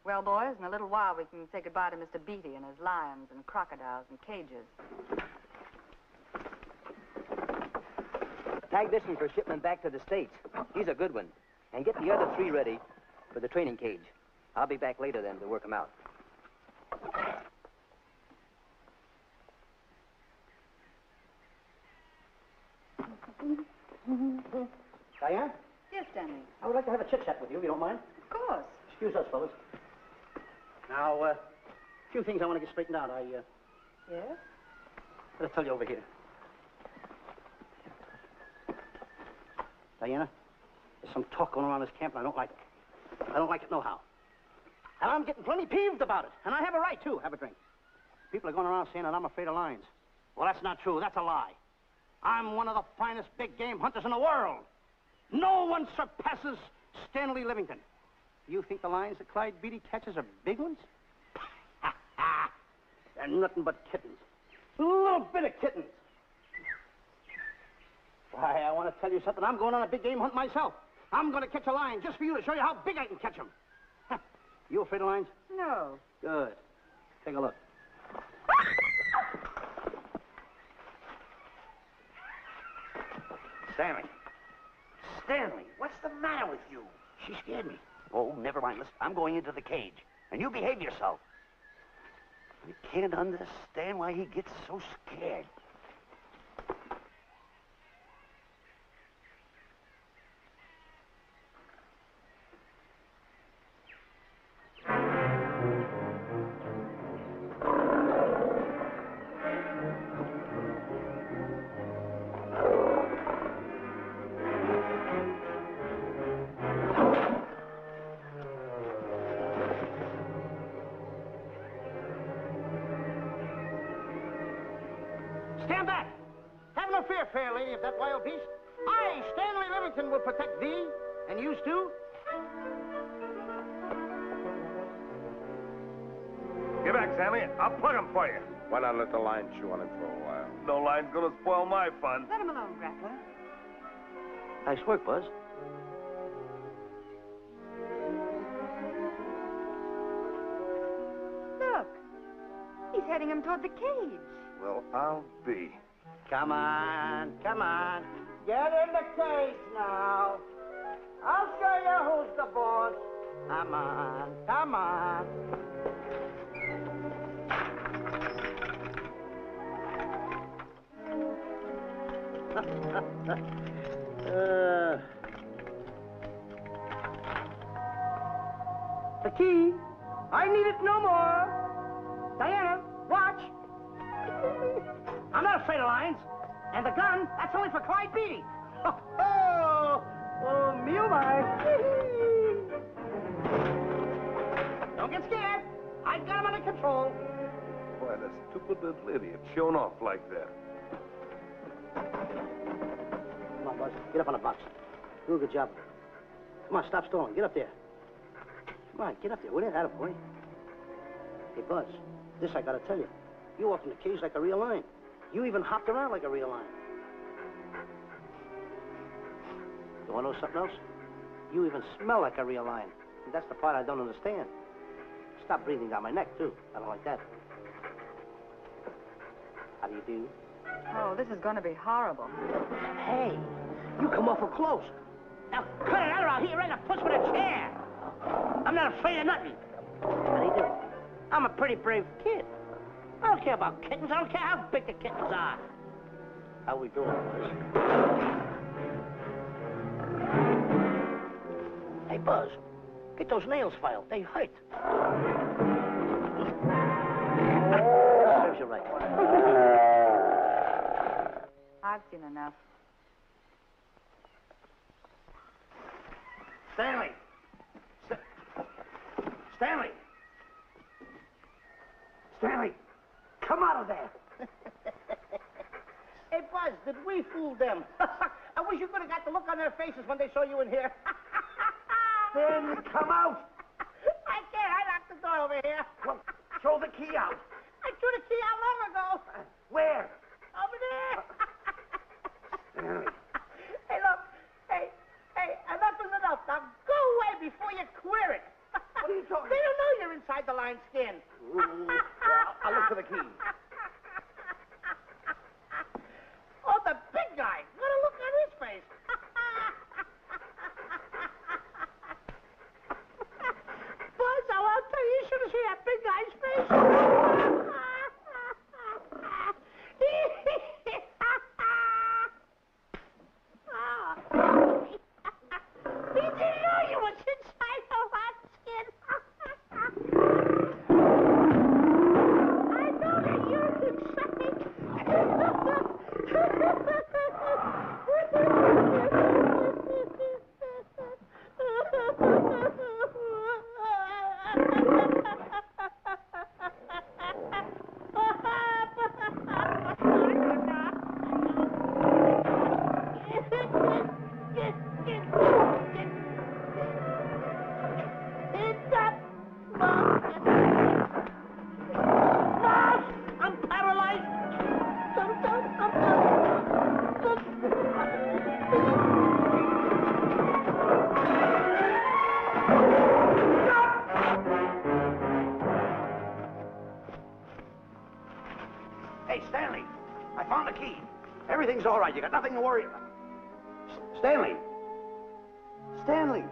Well, boys, in a little while we can say goodbye to Mr. Beatty and his lions and crocodiles and cages. Tag this one for shipment back to the States. He's a good one. And get the other three ready for the training cage. I'll be back later then to work 'em out. Diana, Yes, Stanley. I would like to have a chit-chat with you, if you don't mind. Of course. Excuse us, fellas. Now, uh, A few things I want to get straightened out. I, uh, Yes? gotta tell you over here. Diana, there's some talk going around this camp, and I don't like it. I don't like it no how. And I'm getting plenty peeved about it. And I have a right, to Have a drink. People are going around saying that I'm afraid of lions. Well, that's not true. That's a lie. I'm one of the finest big game hunters in the world. No one surpasses Stanley Livington. You think the lions that Clyde Beatty catches are big ones? *laughs* They're nothing but kittens. A little bit of kittens. Why, I want to tell you something. I'm going on a big game hunt myself. I'm going to catch a lion just for you to show you how big I can catch him. You afraid of lions? No. Good. Take a look. Stanley. Stanley, what's the matter with you? She scared me. Oh, never mind. Listen, I'm going into the cage. And you behave yourself. I can't understand why he gets so scared. Fair lady of that wild beast. I, Stanley Livington, will protect thee and you too. Get back, Stanley. I'll plug him for you. Why not let the lion chew on him for a while? No line's gonna spoil my fun. Let him alone, Grappler. Nice work, Buzz. Look. He's heading him toward the cage. Well, I'll be. Come on, come on. Get in the cage now. I'll show you who's the boss. Come on, come on. uh, *laughs* the key. I need it no more. Diana, watch. I'm not afraid of lions. And the gun, that's only for Clyde Beatty. Oh, *laughs* oh, oh me oh my. *laughs* Don't get scared. I've got him under control. Boy, that stupid little idiot showing off like that. Come on, Buzz. Get up on the box. Do a good job. Come on, stop stalling. Get up there. Come on, get up there. Will you? Atta boy. Hey, Buzz. This I gotta tell you. You walked in the cage like a real lion. You even hopped around like a real lion. You wanna know something else? You even smell like a real lion. And that's the part I don't understand. Stop breathing down my neck, too. I don't like that. How do you do? Oh, this is going to be horrible. Hey, you come awful close. Now, cut it out around here right in the puss with a chair. I'm not afraid of nothing. How do you do? I'm a pretty brave kid. I don't care about kittens. I don't care how big the kittens are. How we doing, Buzz? Hey, Buzz, get those nails filed. They hurt. Serves you right. I've seen enough. Stanley! St- Stanley! Stanley! Come out of there! *laughs* hey, Buzz, did we fool them? *laughs* I wish you could have got the look on their faces when they saw you in here. *laughs* Then come out. I can't. I locked the door over here. Well, throw the key out. I threw the key out long ago. Uh, where? Over there. Uh, Stanley. hey, look. Hey, hey, enough is enough. Now go away before you queer it. What are you They don't know you're inside the lion skin. Ooh, well, I'll look for the key. Me. Everything's all right. You got nothing to worry about. S- Stanley. Stanley.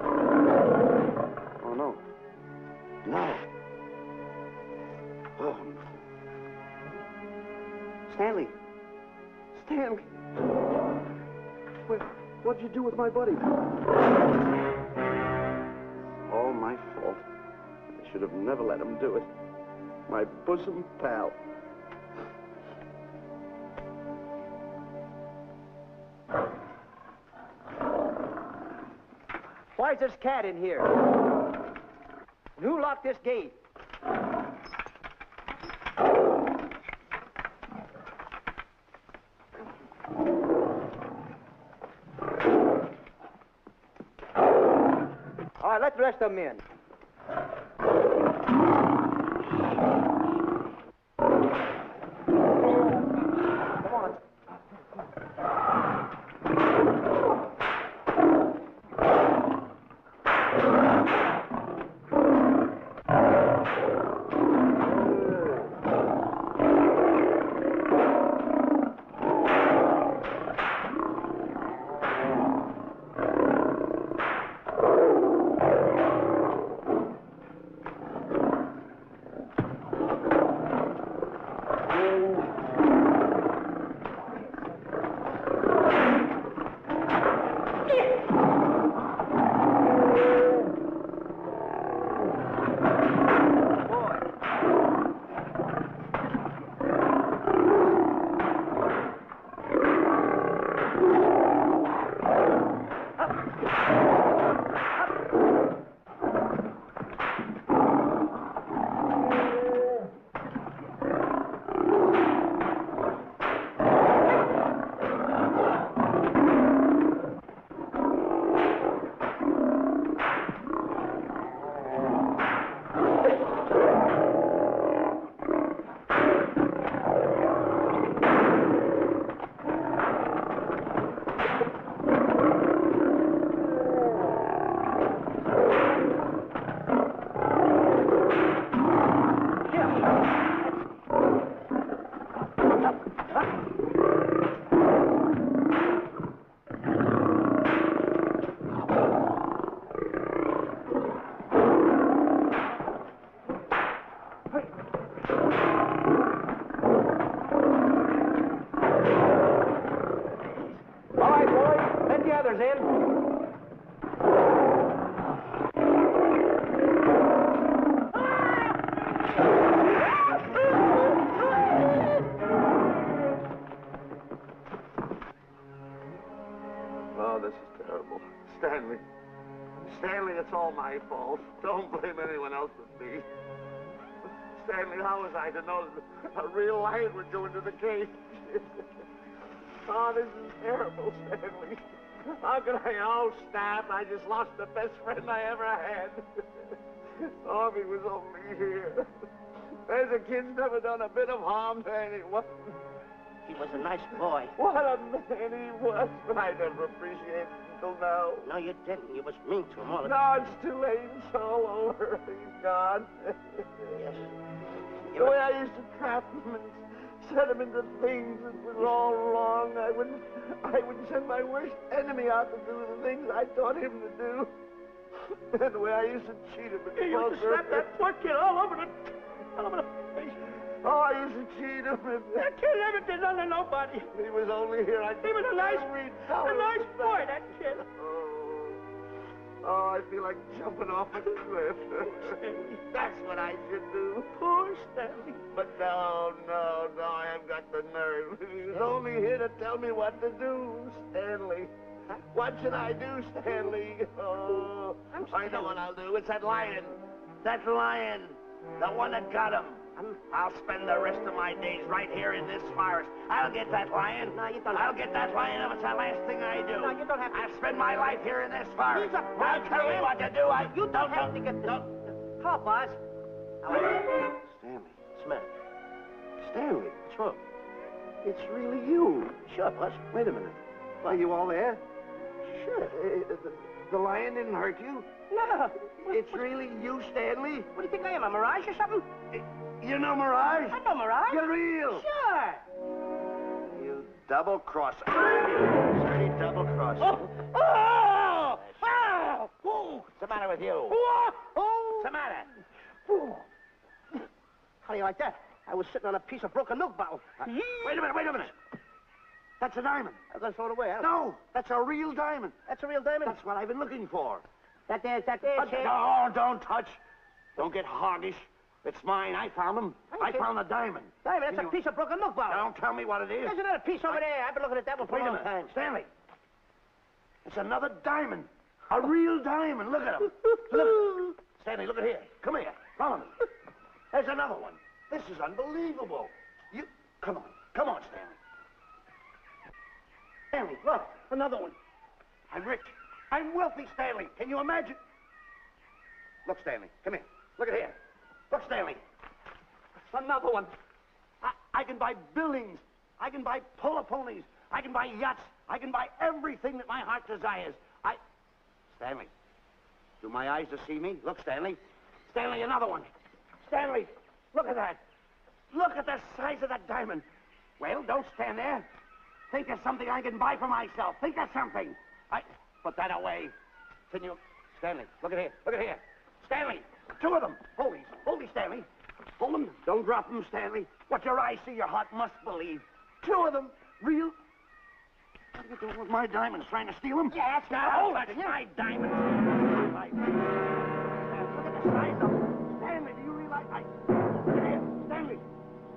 Oh, no. No. Oh. Stanley. Stanley. What, what'd you do with my buddy? All my fault. I should have never let him do it. My bosom pal. This cat in here? And who locked this gate? All right, let the rest of them in. Was I to know that a real lion would go into the cage? *laughs* oh, this is terrible, Stanley. How could I? Oh, snap. I just lost the best friend I ever had. *laughs* oh, if he was only here. There's a kid's never done a bit of harm to anyone. He was a nice boy. What a man he was, but I never appreciated him until now. No, you didn't. You was mean to him all the No, it's too late. It's all over. He's gone. *laughs* Yes. The way I used to trap him and set him into things that was all wrong, I would, I would send my worst enemy out to do the things I taught him to do. And *laughs* the way I used to cheat him You used to slap that poor kid all over the, all over the face. Oh, I used to cheat him. And... That kid never did nothing to nobody. He was only here. I He was a nice, a nice boy, that kid. Oh, Oh, I feel like jumping off a cliff. *laughs* That's what I should do. Poor Stanley. But no, no, no, I haven't got the nerve. *laughs* He's only here to tell me what to do, Stanley. What should I do, Stanley? Oh, I know what I'll do. It's that lion. That lion. The one that got him. I'll spend the rest of my days right here in this forest. I'll get that lion. No, you don't I'll get that lion if it's the last thing I do. No, you don't have to. I'll spend my life here in this forest. He's a now bad tell me man. what to do. I You don't have to get this. Hello, boss. Stanley. Smith. Stanley. What's wrong? It's really you. Sure, boss. Wait a minute. Are you all there? Sure. Uh, the, the lion didn't hurt you? No. It's really you, Stanley? What do you think I am, a mirage or something? You know Mirage? I know mirage. You're real. Sure. You double cross. Sturdy double cross. Oh! Oh! Oh! What's the matter with you? Oh! What's the matter? How do you like that? I was sitting on a piece of broken milk bottle. Wait a minute, wait a minute. That's a diamond. I'm going to throw it away. huh? No, that's a real diamond. That's a real diamond? That's what I've been looking for. That there's, that there's... Uh, no, don't touch. Don't get hoggish. It's mine. I found them. I Okay. found the diamond. Diamond, that's Can a piece of broken milk bottle. Don't tell me what it is. There's another piece over there. I've been looking at that one for Wait a a long minute. time. Stanley. It's another diamond. A real diamond. Look at him. *laughs* Look. Stanley, look at here. Come here. Follow me. There's another one. This is unbelievable. You. Come on. Come on, Stanley. Stanley, look. Another one. I'm rich. I'm wealthy, Stanley. Can you imagine? Look, Stanley. Come here. Look at here. Look, Stanley. Another one. I, I can buy buildings. I can buy polo ponies. I can buy yachts. I can buy everything that my heart desires. I. Stanley. Do my eyes deceive me? Look, Stanley. Stanley, another one. Stanley, look at that. Look at the size of that diamond. Well, don't stand there. Think of something I can buy for myself. Think of something. I put that away. Can you, Stanley? Look at here. Look at here. Stanley, two of them. Hold these. Hold these, Stanley. Hold them. Don't drop them, Stanley. What your eyes see, your heart must believe. Two of them. Real. What are you doing with my diamonds? Trying to steal them? Yeah, that's not- Oh, that's my diamonds. My... Look at the size of them. Stanley, do you realize I... Stanley.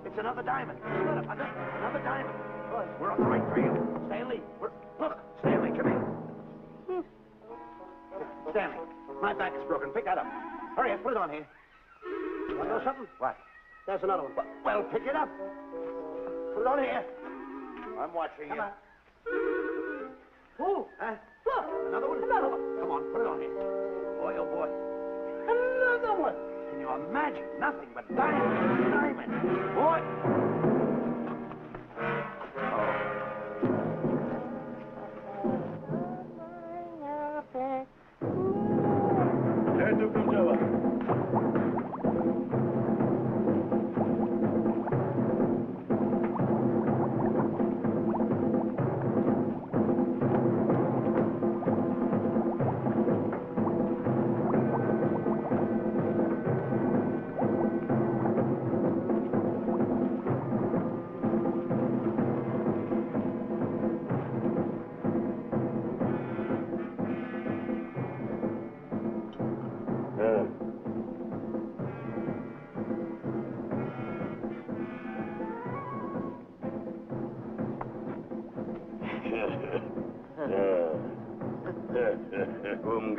It's another diamond. Another, another, another diamond. Good. We're on the right trail. Stanley, we're... Look, Stanley, come here. Hmm. Stanley, my back is broken. Pick that up. Hurry up, put it on here. You Want to know something? What? There's another one. Well, pick it up. Put it on here. I'm watching Come you. on. Who? Huh? Look, another one. Another one. Come on, put it on here. Boy, oh boy. Another one. Can you imagine? Nothing but diamond, Diamonds. Boy.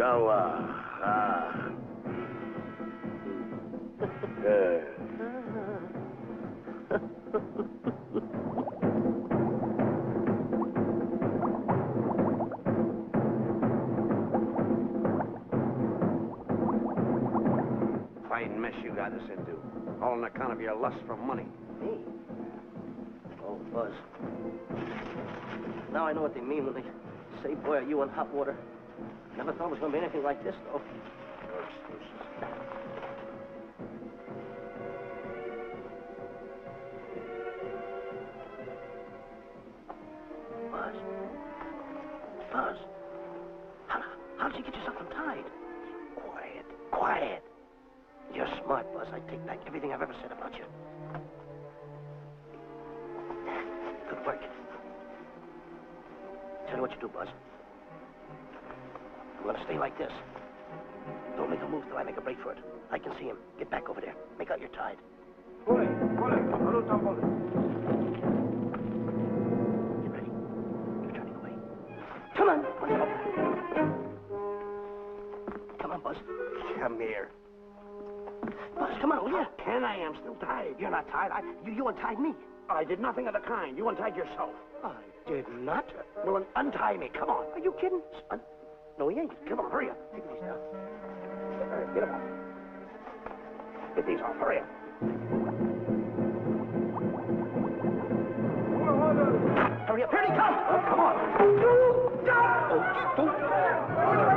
Umgawa. Ah. Eh. Fine mess you got us into. All on account of your lust for money. Me? Oh, Buzz. Now I know what they mean when they say, boy, are you in hot water. Never thought it was going to be anything like this, though. Buzz. Buzz. How, how did you get yourself untied? Quiet. Quiet. You're smart, Buzz. I take back everything I've ever said about you. Good work. Tell you what you do, Buzz. I'm gonna stay like this. Don't make a move till I make a break for it. I can see him. Get back over there. Make out you're tied. Pule, pule, saluta, pule. Get ready. You're turning away. Come on. Punch him up. Come on, Buzz. Come here. Buzz, come on, will you? Can I? I'm still tied. You're not tied. I, you, you untied me. I did nothing of the kind. You untied yourself. I did not. Well, untie me. Come on. Are you kidding? Un- no, he ain't. Come on, hurry up. Take these now. Right, get them off. Get these off. Hurry up. Hurry up. Here he comes. Oh, come on. You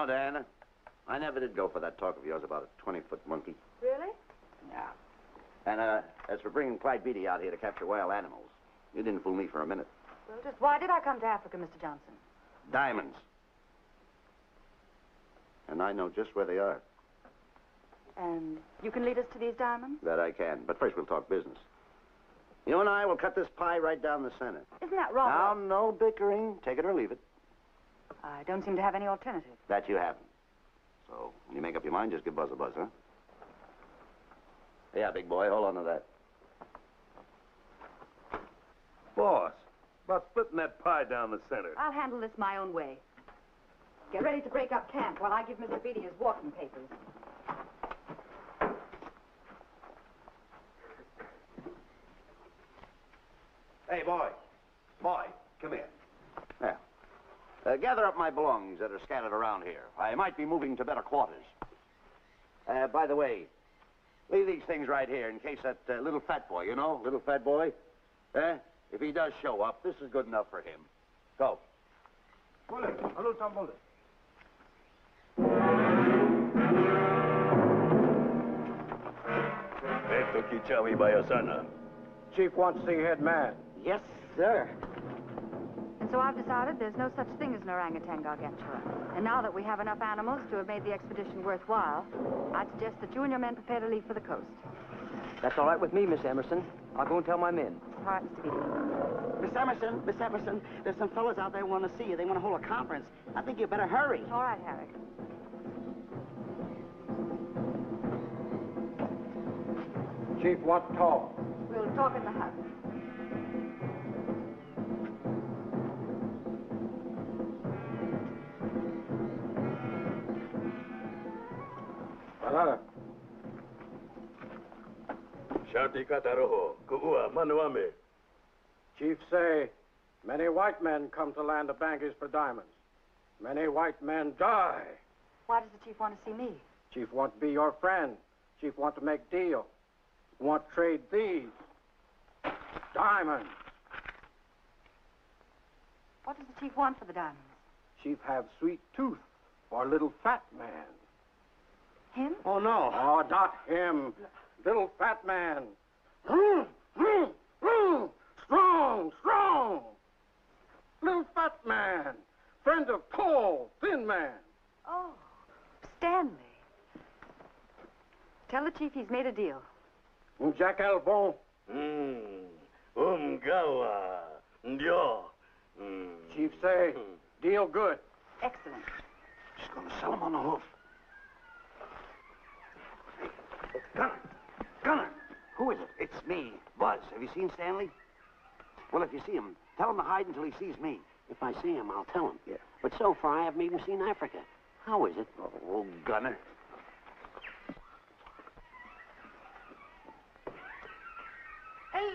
know, Diana, I never did go for that talk of yours about a 20-foot monkey. Really? Yeah. And, uh, as for bringing Clyde Beatty out here to capture wild animals, you didn't fool me for a minute. Well, just why did I come to Africa, Mr. Johnson? Diamonds. And I know just where they are. And you can lead us to these diamonds? That I can. But first we'll talk business. You and I will cut this pie right down the center. Isn't that wrong? Now, no bickering. Take it or leave it. I don't seem to have any alternative. That you haven't. So, when you make up your mind, just give Buzz a buzz, huh? Yeah, big boy, hold on to that. Boss, about splitting that pie down the center. I'll handle this my own way. Get ready to break up camp while I give Mr. Beatty his walking papers. Hey, boy. Boy, come here. Now, uh, gather up my belongings that are scattered around here. I might be moving to better quarters. Uh, by the way, leave these things right here in case that uh, little fat boy, you know, little fat boy, eh? If he does show up, this is good enough for him. Go. Hello, Tom Bullet. Esto Kichawi Bayasana. Chief wants to see head man. Yes, sir. And so I've decided there's no such thing as an orangutan gargantua. And now that we have enough animals to have made the expedition worthwhile, I'd suggest that you and your men prepare to leave for the coast. That's all right with me, Miss Emerson. I'll go and tell my men. All right, Mr. Beatty. Miss Emerson, Miss Emerson, there's some fellas out there want to see you. They want to hold a conference. I think you better hurry. All right, Harry. Chief wants to talk. We'll talk in the hut. Hello. Shati Kataroho. Kuua Manuame. Chief say, many white men come to land of Bangis for diamonds. Many white men die. Why does the chief want to see me? Chief want to be your friend. Chief want to make deal. Want to trade these. Diamonds. What does the chief want for the diamonds? Chief have sweet tooth for little fat man. Him? Oh, no. Oh, not him. Little fat man. Mm, mm, mm. Strong, strong. Little fat man. Friend of Paul, thin man. Oh, Stanley. Tell the chief he's made a deal. Jack Albon. Hmm. Umgawa. Ndio. Hmm. Chief say, deal good. Excellent. Just gonna sell him on the hoof. Gunner! Gunner! Who is it? It's me, Buzz. Have you seen Stanley? Well, if you see him, tell him to hide until he sees me. If I see him, I'll tell him. Yeah. But so far, I haven't even seen Africa. How is it? Oh, Gunner. Hey!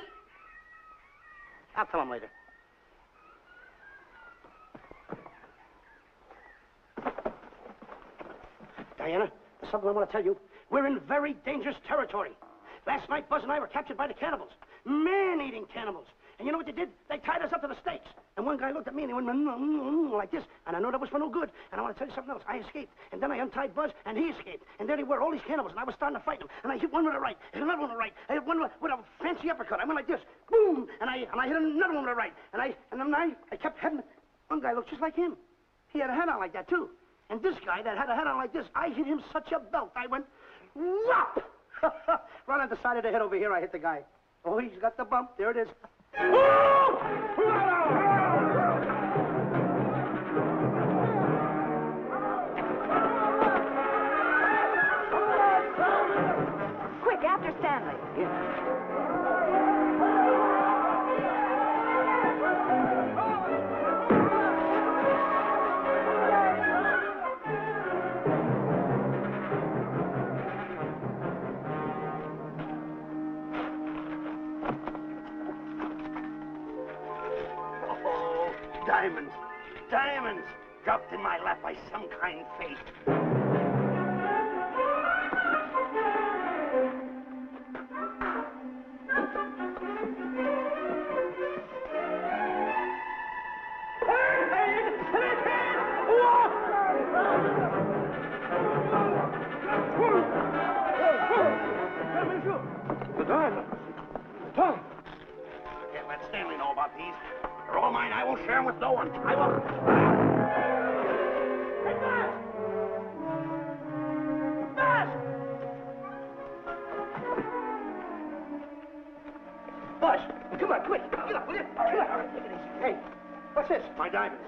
I'll tell him later. Diana, there's something I want to tell you. We're in very dangerous territory. Last night, Buzz and I were captured by the cannibals. Man-eating cannibals. And you know what they did? They tied us up to the stakes. And one guy looked at me and he went mm, mm, mm, like this. And I know that was for no good. And I want to tell you something else. I escaped. And then I untied Buzz and he escaped. And there they were, all these cannibals. And I was starting to fight them. And I hit one with a right, hit another one with a right. I hit one with, with a fancy uppercut. I went like this. Boom! And I and I hit another one with a right. And I and then I, I kept heading. One guy looked just like him. He had a hat on like that, too. And this guy that had a hat on like this, I hit him such a belt. I went, whop! *laughs* right on the side of the head over here, I hit the guy. Oh, he's got the bump. There it is. Quick, after Stanley. Oh, my lap by some kind fate. Can't let Stanley know about these. They're all mine. I won't share them with no one. I won't. Come quick. Get up, will you? Come on. Take it easy. Hey, what's this? My diamonds.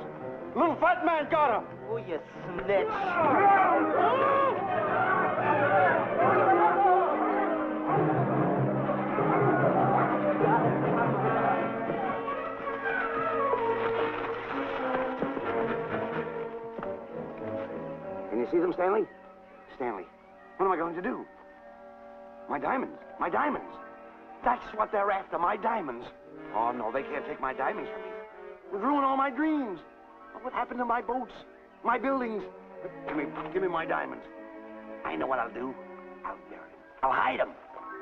Little fat man got him. Oh, you snitch. Can you see them, Stanley? Stanley, what am I going to do? My diamonds. My diamonds. That's what they're after, my diamonds. Oh, no, they can't take my diamonds from me. They've ruined all my dreams. What happened to my boats? My buildings? Give me, give me my diamonds. I know what I'll do. I'll bury them. I'll hide them.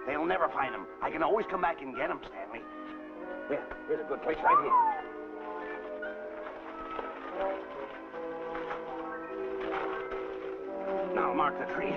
They'll never find them. I can always come back and get them, Stanley. Here, here's a good place right here. Now mark the tree.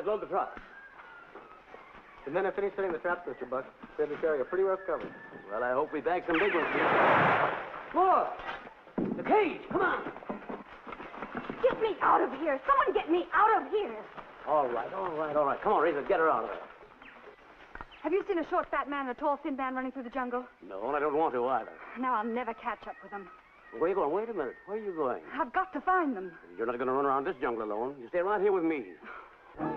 Come on, load the truck. The men have finished setting the traps, Mr. Buck. Said the area pretty rough cover. Well, I hope we bag some big ones here. Look! The cage! Come on! Get me out of here. Someone get me out of here. All right, all right, all right. Come on, Razor, get her out of there. Have you seen a short, fat man and a tall, thin man running through the jungle? No, and I don't want to either. Now I'll never catch up with them. Where are you going? Wait a minute. Where are you going? I've got to find them. You're not going to run around this jungle alone. You stay right here with me. Come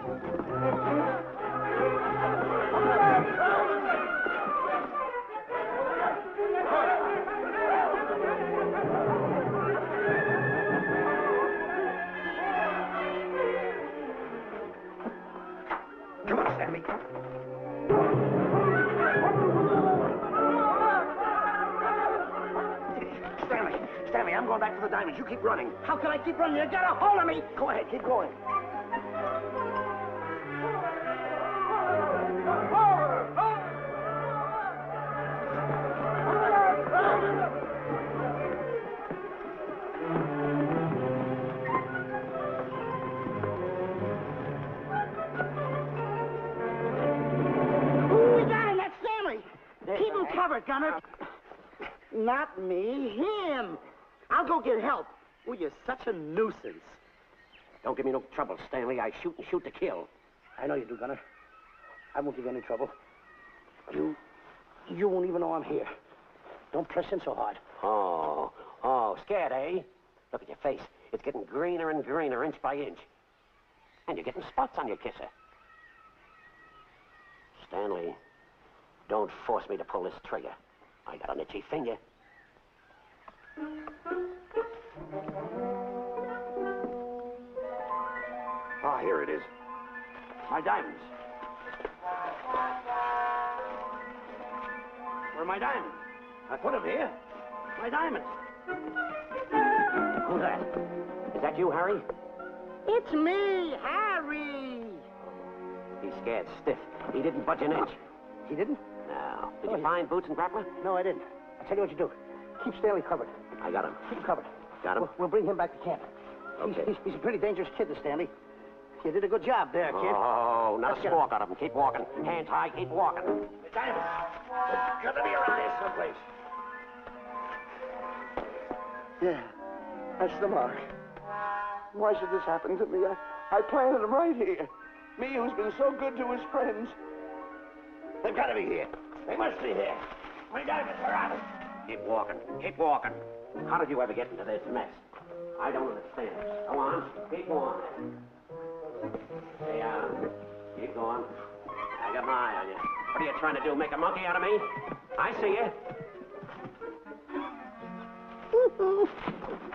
on, Stanley. Stanley, Stanley, I'm going back for the diamonds. You keep running. How can I keep running? You got a hold of me. Go ahead, keep going. Covered, Gunner. Not me, him. I'll go get help. Oh, you're such a nuisance. Don't give me no trouble, Stanley. I shoot and shoot to kill. I know you do, Gunner. I won't give you any trouble. You, you won't even know I'm here. Don't press in so hard. Oh, oh, scared, eh? Look at your face. It's getting greener and greener inch by inch. And you're getting spots on your kisser. Stanley, don't force me to pull this trigger. I got an itchy finger. Ah, here it is. My diamonds. Where are my diamonds? I put them here. My diamonds. Who's that? Is that you, Harry? It's me, Harry. He's scared stiff. He didn't budge an inch. He didn't? No. Did Oh, you find Boots and Grappler? No, I didn't. I'll tell you what you do. Keep Stanley covered. I got him. Keep him covered. Got him? We'll, we'll bring him back to camp. He's, Okay. he's, he's a pretty dangerous kid, this Stanley. You did a good job there, kid. Oh, not Let's a get squawk out of him. Keep walking. Hands high, keep walking. The diamonds. They've got to be around here someplace. Yeah, that's the mark. Why should this happen to me? I, I planted him right here. Me who's been so good to his friends. They've got to be here. They must be here. My diamonds are out. Keep walking. Keep walking. How did you ever get into this mess? I don't understand. Go on. Keep going. Stay on. Keep going. I got my eye on you. What are you trying to do? Make a monkey out of me? I see you. *laughs*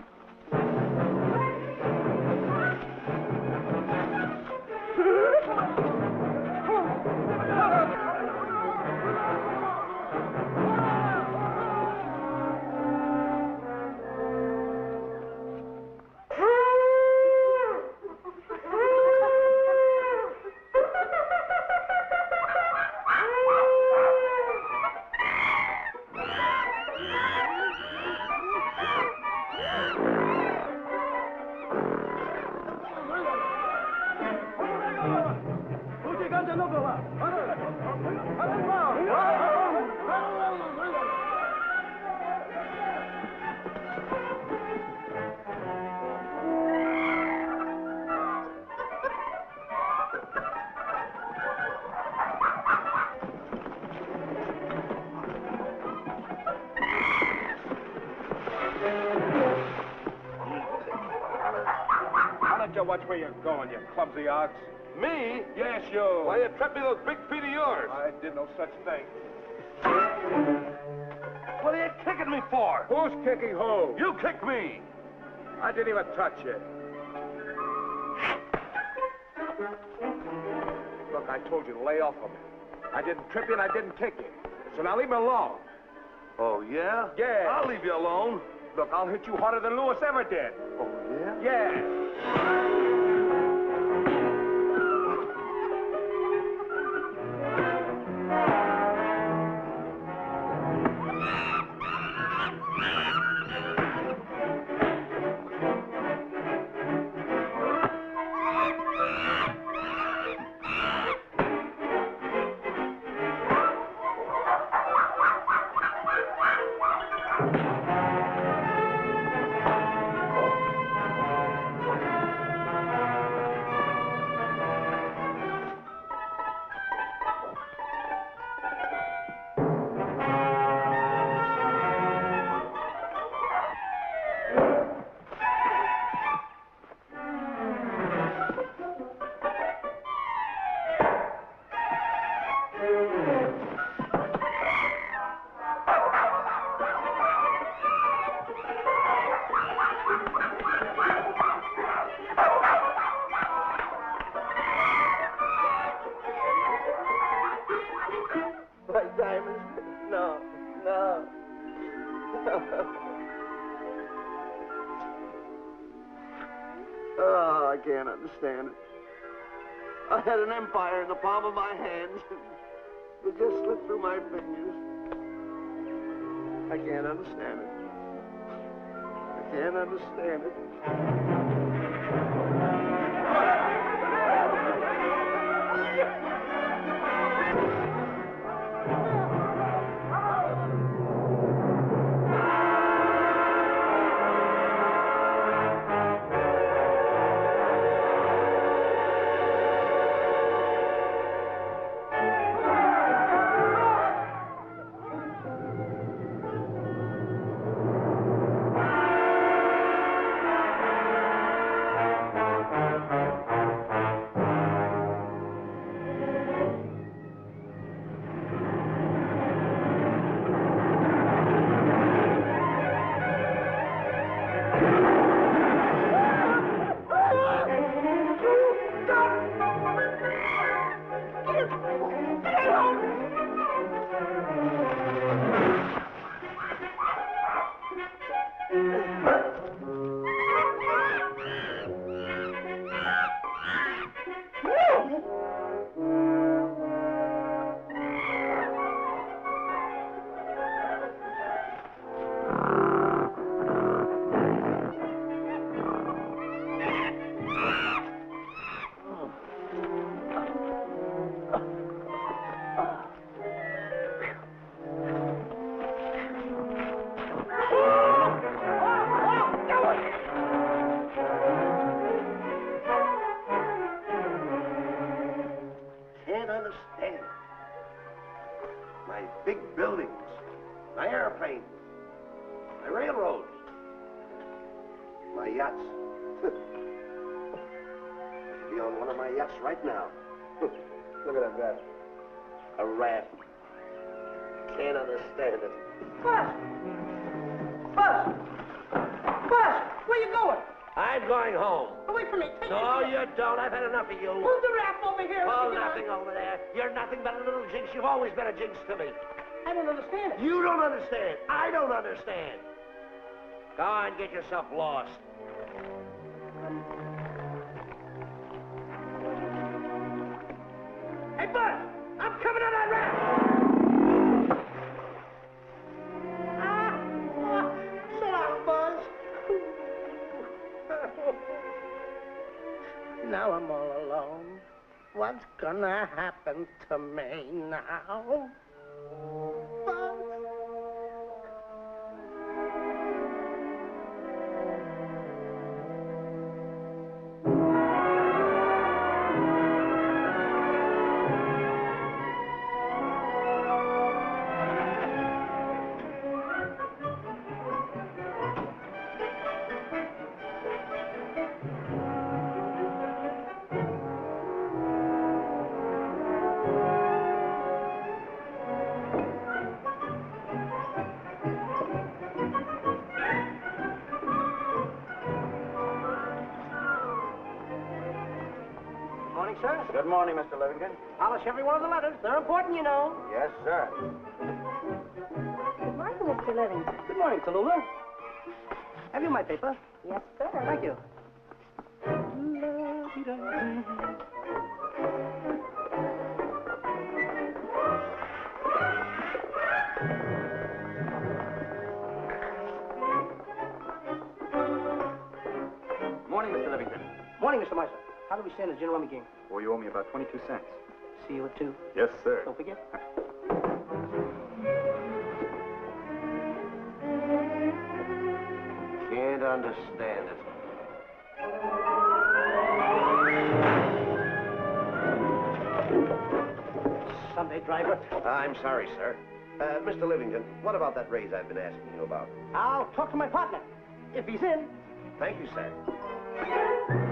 watch where you're going, you clumsy ox? Me? Yes, you. Why you trip me those big feet of yours? I did no such thing. What are you kicking me for? Who's kicking who? You kicked me. I didn't even touch you. Look, I told you to lay off of me. I didn't trip you and I didn't kick you. So now leave me alone. Oh, yeah? Yeah. I'll leave you alone. Look, I'll hit you harder than Louis ever did. Oh, yeah? Yeah. Empire in the palm of my hands. *laughs* It just slipped through my fingers. I can't understand it. I can't understand it. Get yourself lost. Hey, Buzz! I'm coming on that raft! Ah! ah, So long, Buzz. now I'm all alone. What's gonna happen to me now? Mr. Livington. Polish every one of the letters. They're important, you know. Yes, sir. Good morning, Mr. Livington. Good morning, Tallulah. Have you my paper? Yes, sir. Thank you. How do we stand in the gin rummy game? Well, you owe me about 22 cents. See you at two. Yes, sir. Don't forget. Can't understand it. Sunday driver. I'm sorry, sir. Uh, Mr. Livington, what about that raise I've been asking you about? I'll talk to my partner. If he's in. Thank you, sir.